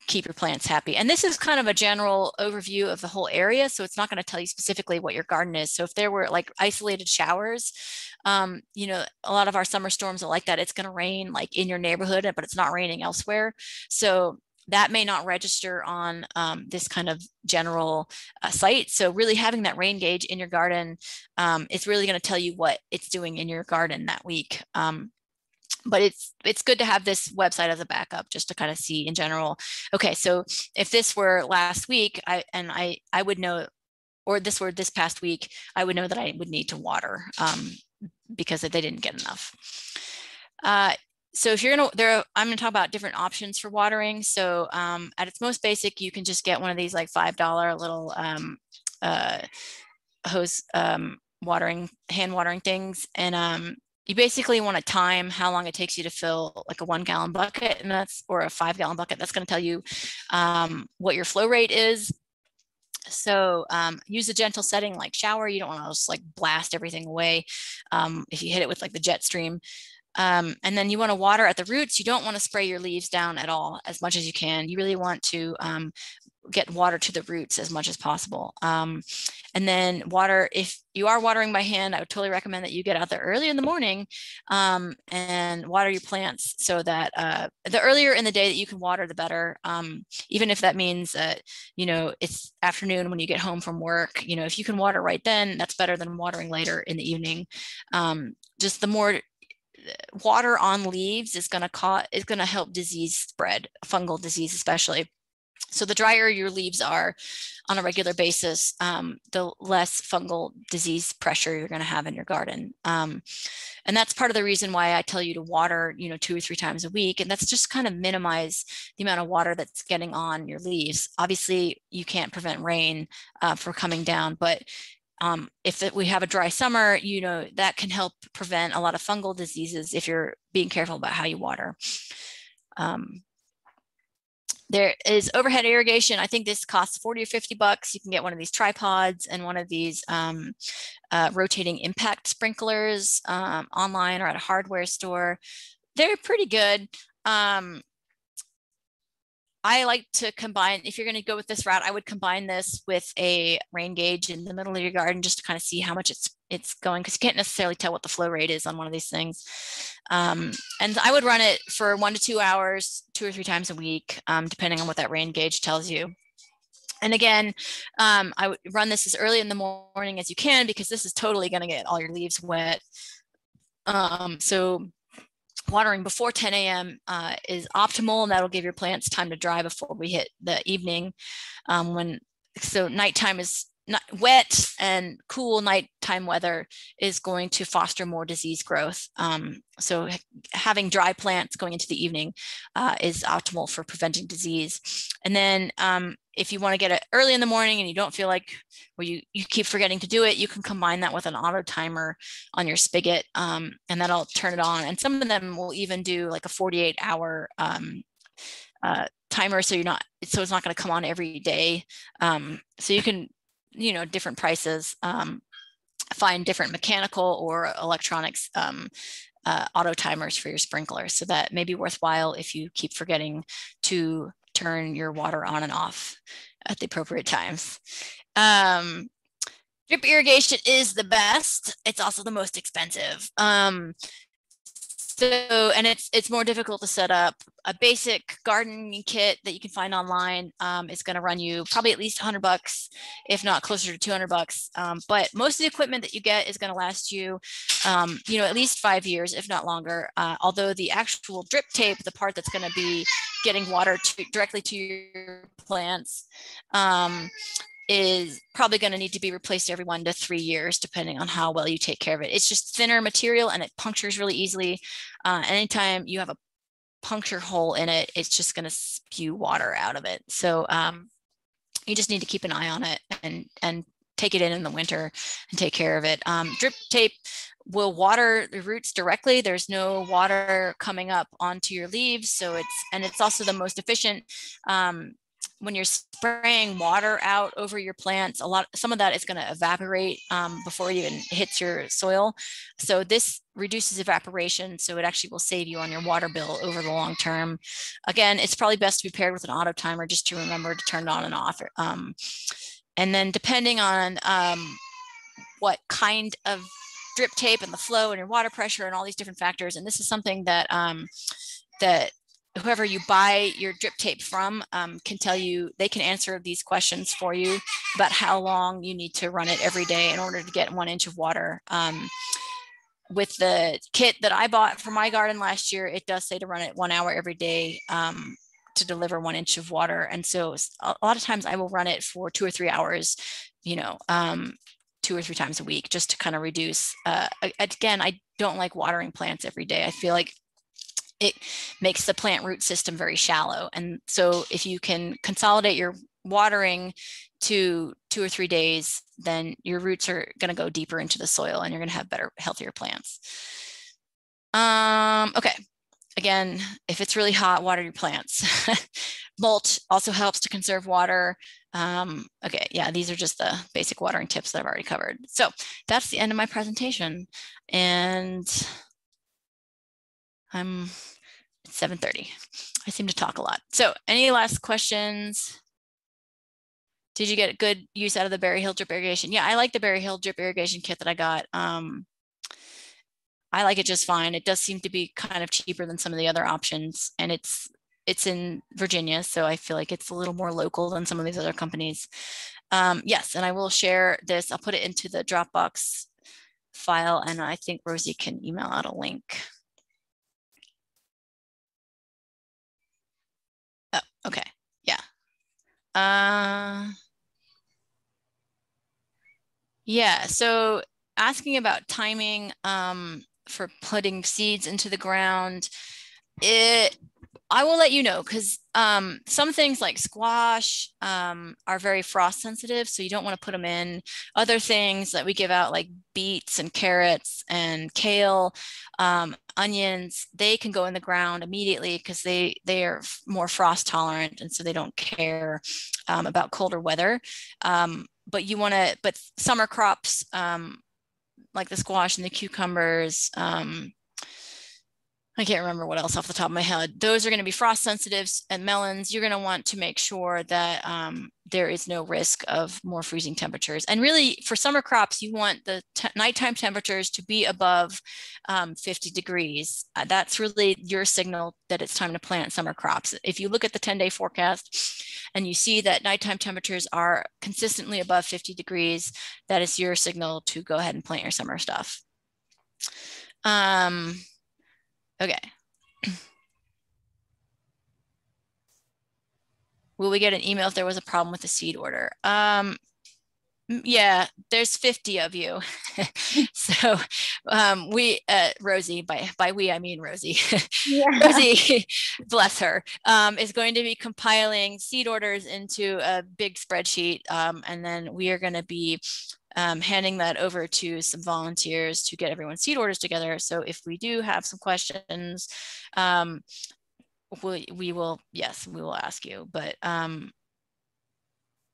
keep your plants happy and this is kind of a general overview of the whole area so it's not going to tell you specifically what your garden is so if there were like isolated showers um, you know a lot of our summer storms are like that it's going to rain like in your neighborhood but it's not raining elsewhere so that may not register on um, this kind of general uh, site. So really having that rain gauge in your garden um, is really going to tell you what it's doing in your garden that week. Um, but it's it's good to have this website as a backup just to kind of see in general. Okay, so if this were last week, I and I I would know, or this were this past week, I would know that I would need to water um, because they didn't get enough. Uh, so if you're gonna there are, i'm going to talk about different options for watering so um, at its most basic you can just get one of these like five dollar little um, uh, hose um, watering hand watering things and um, you basically want to time how long it takes you to fill like a one gallon bucket and that's or a five gallon bucket that's going to tell you um, what your flow rate is so um, use a gentle setting like shower. You don't want to just like blast everything away. Um, if you hit it with like the jet stream, um, and then you want to water at the roots. You don't want to spray your leaves down at all as much as you can. You really want to um, get water to the roots as much as possible. Um, and then water, if you are watering by hand, I would totally recommend that you get out there early in the morning um, and water your plants so that uh, the earlier in the day that you can water, the better. Um, even if that means that, you know, it's afternoon when you get home from work, you know, if you can water right then, that's better than watering later in the evening. Um, just the more water on leaves is going to cause is going to help disease spread, fungal disease especially. So the drier your leaves are on a regular basis, um, the less fungal disease pressure you're going to have in your garden. Um, and that's part of the reason why I tell you to water, you know, two or three times a week. And that's just kind of minimize the amount of water that's getting on your leaves. Obviously, you can't prevent rain uh, from coming down, but um, if it, we have a dry summer, you know, that can help prevent a lot of fungal diseases if you're being careful about how you water. Um, there is overhead irrigation. I think this costs 40 or 50 bucks. You can get one of these tripods and one of these um, uh, rotating impact sprinklers um, online or at a hardware store. They're pretty good. Um, I like to combine, if you're going to go with this route, I would combine this with a rain gauge in the middle of your garden just to kind of see how much it's it's going because you can't necessarily tell what the flow rate is on one of these things. Um, and I would run it for one to two hours, two or three times a week, um, depending on what that rain gauge tells you. And again, um, I would run this as early in the morning as you can because this is totally going to get all your leaves wet. Um, so watering before 10 a.m. Uh, is optimal, and that'll give your plants time to dry before we hit the evening. Um, when so nighttime is wet and cool nighttime weather is going to foster more disease growth. Um, so having dry plants going into the evening uh, is optimal for preventing disease. And then um, if you want to get it early in the morning and you don't feel like, or you, you keep forgetting to do it, you can combine that with an auto timer on your spigot um, and that'll turn it on. And some of them will even do like a 48 hour um, uh, timer. So you're not, so it's not going to come on every day. Um, so you can, you know, different prices. Um, find different mechanical or electronics um, uh, auto timers for your sprinkler. So that may be worthwhile if you keep forgetting to turn your water on and off at the appropriate times. Um, drip irrigation is the best. It's also the most expensive. Um, so, and it's it's more difficult to set up. A basic gardening kit that you can find online um, is going to run you probably at least 100 bucks, if not closer to 200 bucks. Um, but most of the equipment that you get is going to last you, um, you know, at least five years, if not longer. Uh, although the actual drip tape, the part that's going to be getting water to, directly to your plants, um, is probably going to need to be replaced every one to three years, depending on how well you take care of it. It's just thinner material and it punctures really easily. Uh, anytime you have a puncture hole in it, it's just going to spew water out of it. So um, you just need to keep an eye on it and and take it in in the winter and take care of it. Um, drip tape will water the roots directly. There's no water coming up onto your leaves, so it's and it's also the most efficient um, when you're spraying water out over your plants, a lot, some of that is going to evaporate um, before it even hits your soil. So this reduces evaporation. So it actually will save you on your water bill over the long term. Again, it's probably best to be paired with an auto timer just to remember to turn it on and off. Um, and then depending on um, what kind of drip tape and the flow and your water pressure and all these different factors. And this is something that um, that whoever you buy your drip tape from um, can tell you they can answer these questions for you about how long you need to run it every day in order to get one inch of water. Um, with the kit that i bought for my garden last year it does say to run it one hour every day um, to deliver one inch of water. And so a lot of times i will run it for two or three hours you know um, two or three times a week just to kind of reduce uh, again i don't like watering plants every day. I feel like it makes the plant root system very shallow. And so if you can consolidate your watering to two or three days, then your roots are going to go deeper into the soil and you're going to have better, healthier plants. Um, okay. Again, if it's really hot, water your plants. Mulch also helps to conserve water. Um, okay, yeah, these are just the basic watering tips that I've already covered. So that's the end of my presentation. And I'm 7.30. I seem to talk a lot. So any last questions? Did you get good use out of the Berryhill drip irrigation? Yeah, I like the Berryhill drip irrigation kit that I got. Um, I like it just fine. It does seem to be kind of cheaper than some of the other options and it's it's in Virginia, so I feel like it's a little more local than some of these other companies. Um, yes, and I will share this. I'll put it into the Dropbox file and I think Rosie can email out a link. Okay, yeah. Uh, yeah, so asking about timing um, for putting seeds into the ground, it I will let you know because um, some things like squash um, are very frost sensitive, so you don't want to put them in. Other things that we give out, like beets and carrots and kale, um, onions, they can go in the ground immediately because they they are more frost tolerant, and so they don't care um, about colder weather. Um, but you want to, but summer crops um, like the squash and the cucumbers. Um, I can't remember what else off the top of my head. Those are going to be frost sensitive and melons. You're going to want to make sure that um, there is no risk of more freezing temperatures. And really, for summer crops, you want the nighttime temperatures to be above um, 50 degrees. Uh, that's really your signal that it's time to plant summer crops. If you look at the 10 day forecast and you see that nighttime temperatures are consistently above 50 degrees, that is your signal to go ahead and plant your summer stuff. Um, Okay. Will we get an email if there was a problem with the seed order? Um, yeah, there's 50 of you. so um, we, uh, Rosie, by, by we, I mean Rosie. Yeah. Rosie, bless her, um, is going to be compiling seed orders into a big spreadsheet. Um, and then we are going to be um, handing that over to some volunteers to get everyone's seed orders together. So if we do have some questions, um, we, we will, yes, we will ask you, but um,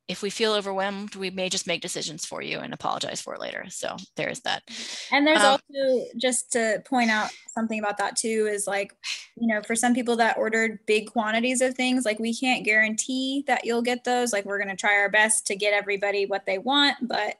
if we feel overwhelmed, we may just make decisions for you and apologize for it later. So there's that. And there's um, also just to point out something about that too is like, you know, for some people that ordered big quantities of things, like we can't guarantee that you'll get those. Like we're going to try our best to get everybody what they want, but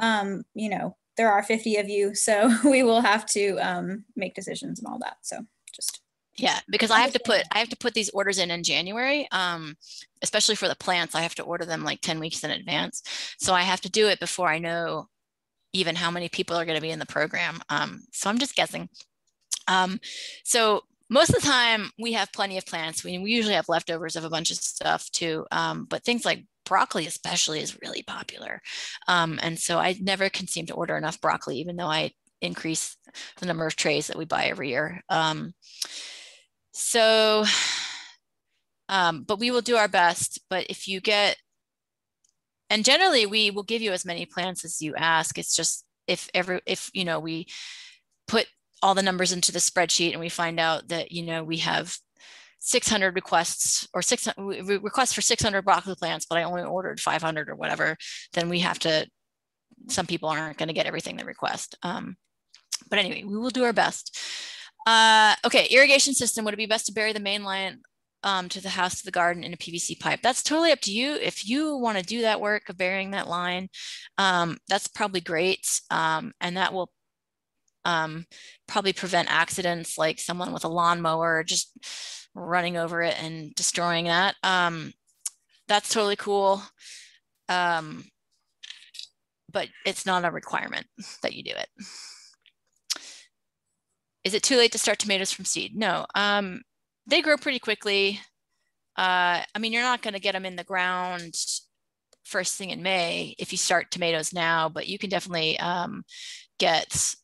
um, you know, there are 50 of you, so we will have to um, make decisions and all that. So just yeah, because I have to put I have to put these orders in in January, um, especially for the plants. I have to order them like ten weeks in advance, so I have to do it before I know even how many people are going to be in the program. Um, so I'm just guessing. Um, so most of the time we have plenty of plants. We, we usually have leftovers of a bunch of stuff too, um, but things like broccoli especially is really popular, um, and so I never can seem to order enough broccoli, even though I increase the number of trays that we buy every year. Um, so, um, but we will do our best. But if you get, and generally we will give you as many plants as you ask. It's just if every, if, you know, we put all the numbers into the spreadsheet and we find out that, you know, we have 600 requests or 600 requests for 600 broccoli plants, but I only ordered 500 or whatever, then we have to, some people aren't going to get everything they request. Um, but anyway, we will do our best. Uh, okay, irrigation system. Would it be best to bury the main line um, to the house to the garden in a PVC pipe? That's totally up to you. If you want to do that work of burying that line, um, that's probably great. Um, and that will um, probably prevent accidents like someone with a lawnmower just running over it and destroying that. Um, that's totally cool. Um, but it's not a requirement that you do it is it too late to start tomatoes from seed? No, um, they grow pretty quickly. Uh, I mean, you're not going to get them in the ground first thing in May if you start tomatoes now, but you can definitely um, get,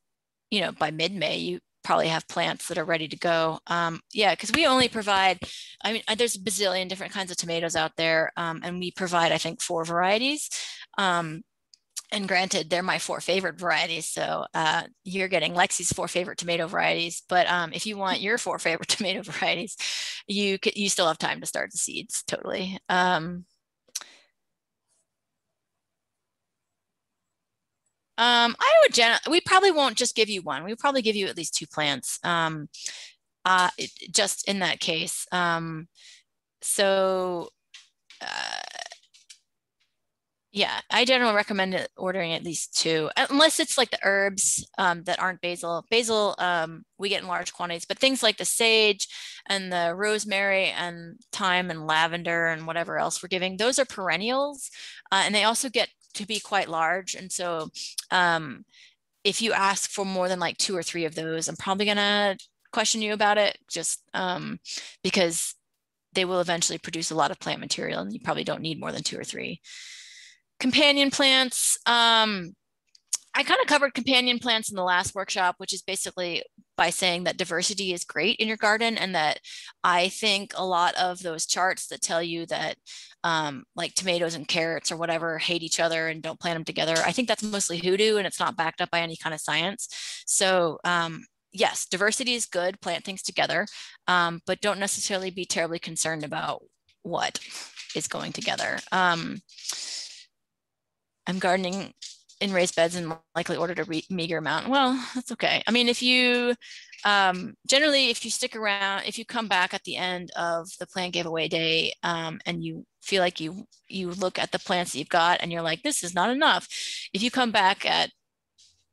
you know, by mid-May, you probably have plants that are ready to go. Um, yeah, because we only provide, I mean, there's a bazillion different kinds of tomatoes out there, um, and we provide, I think, four varieties. Um, and granted, they're my four favorite varieties. So uh, you're getting Lexi's four favorite tomato varieties. But um, if you want your four favorite tomato varieties, you you still have time to start the seeds. Totally. Um, um, I would gen- we probably won't just give you one. We probably give you at least two plants. Um, uh, it, just in that case. Um, so uh, yeah, I generally recommend ordering at least two, unless it's like the herbs um, that aren't basil. Basil um, we get in large quantities, but things like the sage and the rosemary and thyme and lavender and whatever else we're giving, those are perennials, uh, and they also get to be quite large. And so, um, if you ask for more than like two or three of those, I'm probably gonna question you about it, just um, because they will eventually produce a lot of plant material, and you probably don't need more than two or three companion plants. Um, I kind of covered companion plants in the last workshop, which is basically by saying that diversity is great in your garden and that I think a lot of those charts that tell you that um, like tomatoes and carrots or whatever hate each other and don't plant them together, I think that's mostly hoodoo and it's not backed up by any kind of science. So um, yes, diversity is good, plant things together, um, but don't necessarily be terribly concerned about what is going together. Um, I'm gardening in raised beds and likely ordered a re- meager amount. Well, that's okay. I mean, if you um, generally, if you stick around, if you come back at the end of the plant giveaway day um, and you feel like you you look at the plants that you've got and you're like, this is not enough. If you come back at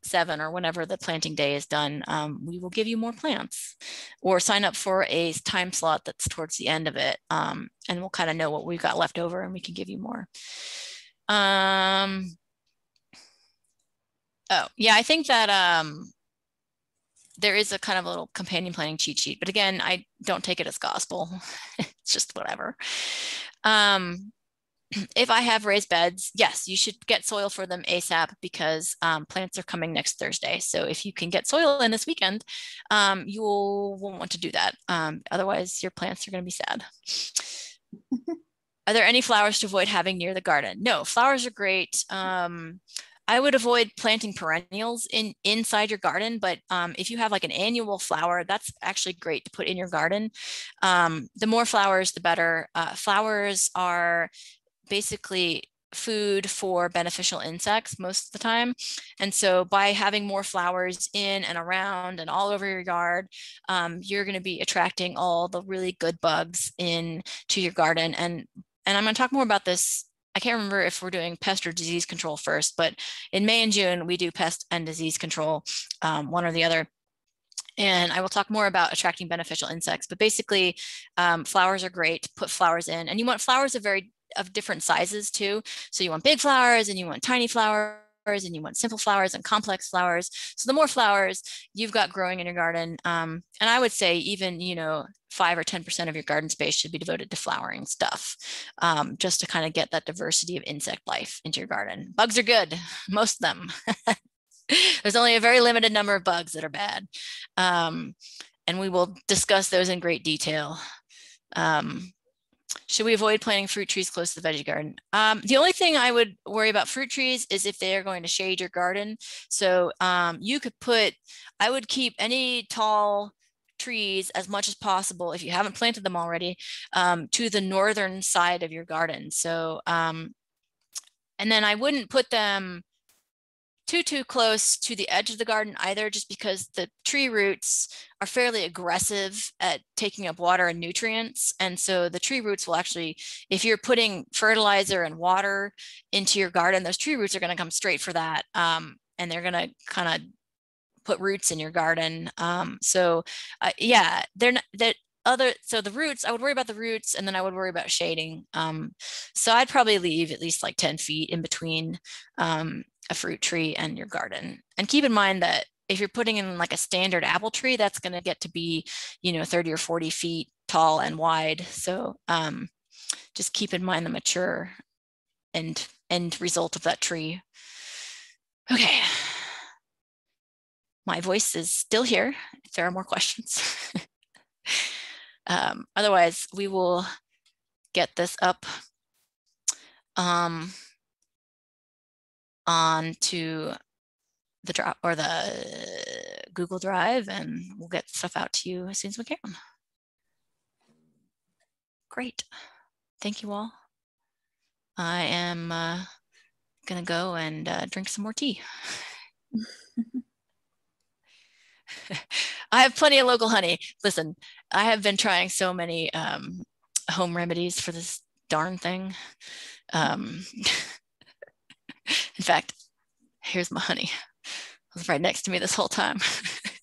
seven or whenever the planting day is done, um, we will give you more plants or sign up for a time slot that's towards the end of it. Um, and we'll kind of know what we've got left over and we can give you more. Um, oh, yeah, I think that um, there is a kind of a little companion planning cheat sheet, but again, I don't take it as gospel. it's just whatever. Um, if I have raised beds, yes, you should get soil for them ASAP because um, plants are coming next Thursday. So if you can get soil in this weekend, um, you won't want to do that. Um, otherwise, your plants are going to be sad. Are there any flowers to avoid having near the garden? No, flowers are great. I would avoid planting perennials in inside your garden, but um, if you have like an annual flower, that's actually great to put in your garden. Um, the more flowers, the better. Uh, flowers are basically food for beneficial insects most of the time. And so by having more flowers in and around and all over your yard, um, you're going to be attracting all the really good bugs in to your garden. And, and I'm going to talk more about this. I can't remember if we're doing pest or disease control first, but in May and June, we do pest and disease control, um, one or the other and I will talk more about attracting beneficial insects. But basically, um, flowers are great. Put flowers in, and you want flowers of very of different sizes too. So you want big flowers and you want tiny flowers and you want simple flowers and complex flowers. So the more flowers you've got growing in your garden, um, and I would say even you know five or ten percent of your garden space should be devoted to flowering stuff, um, just to kind of get that diversity of insect life into your garden. Bugs are good, most of them. There's only a very limited number of bugs that are bad, um, and we will discuss those in great detail. Um, should we avoid planting fruit trees close to the veggie garden? Um, the only thing I would worry about fruit trees is if they are going to shade your garden. So um, you could put, I would keep any tall trees as much as possible, if you haven't planted them already, um, to the northern side of your garden. So, um, and then I wouldn't put them too too close to the edge of the garden either just because the tree roots are fairly aggressive at taking up water and nutrients. And so the tree roots will actually if you're putting fertilizer and water into your garden those tree roots are going to come straight for that um, and they're going to kind of put roots in your garden. Um, so uh, yeah they're not that other so the roots i would worry about the roots and then i would worry about shading. Um, so i'd probably leave at least like 10 feet in between um, a fruit tree and your garden. And keep in mind that if you're putting in like a standard apple tree, that's going to get to be, you know, 30 or 40 feet tall and wide. So um, just keep in mind the mature end end result of that tree. Okay. My voice is still here if there are more questions. um, otherwise, we will get this up. Um, on to the drop or the Google Drive and we'll get stuff out to you as soon as we can. Great. Thank you all. I am uh, going to go and uh, drink some more tea. I have plenty of local honey. Listen, I have been trying so many um, home remedies for this darn thing. Um, In fact, here's my honey. It was right next to me this whole time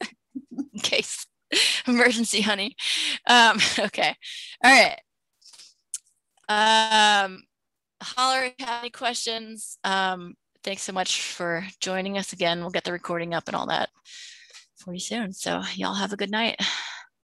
in case emergency honey. Um, okay. All right. Um, holler if you have any questions. Um, thanks so much for joining us again. We'll get the recording up and all that for you soon. So y'all have a good night.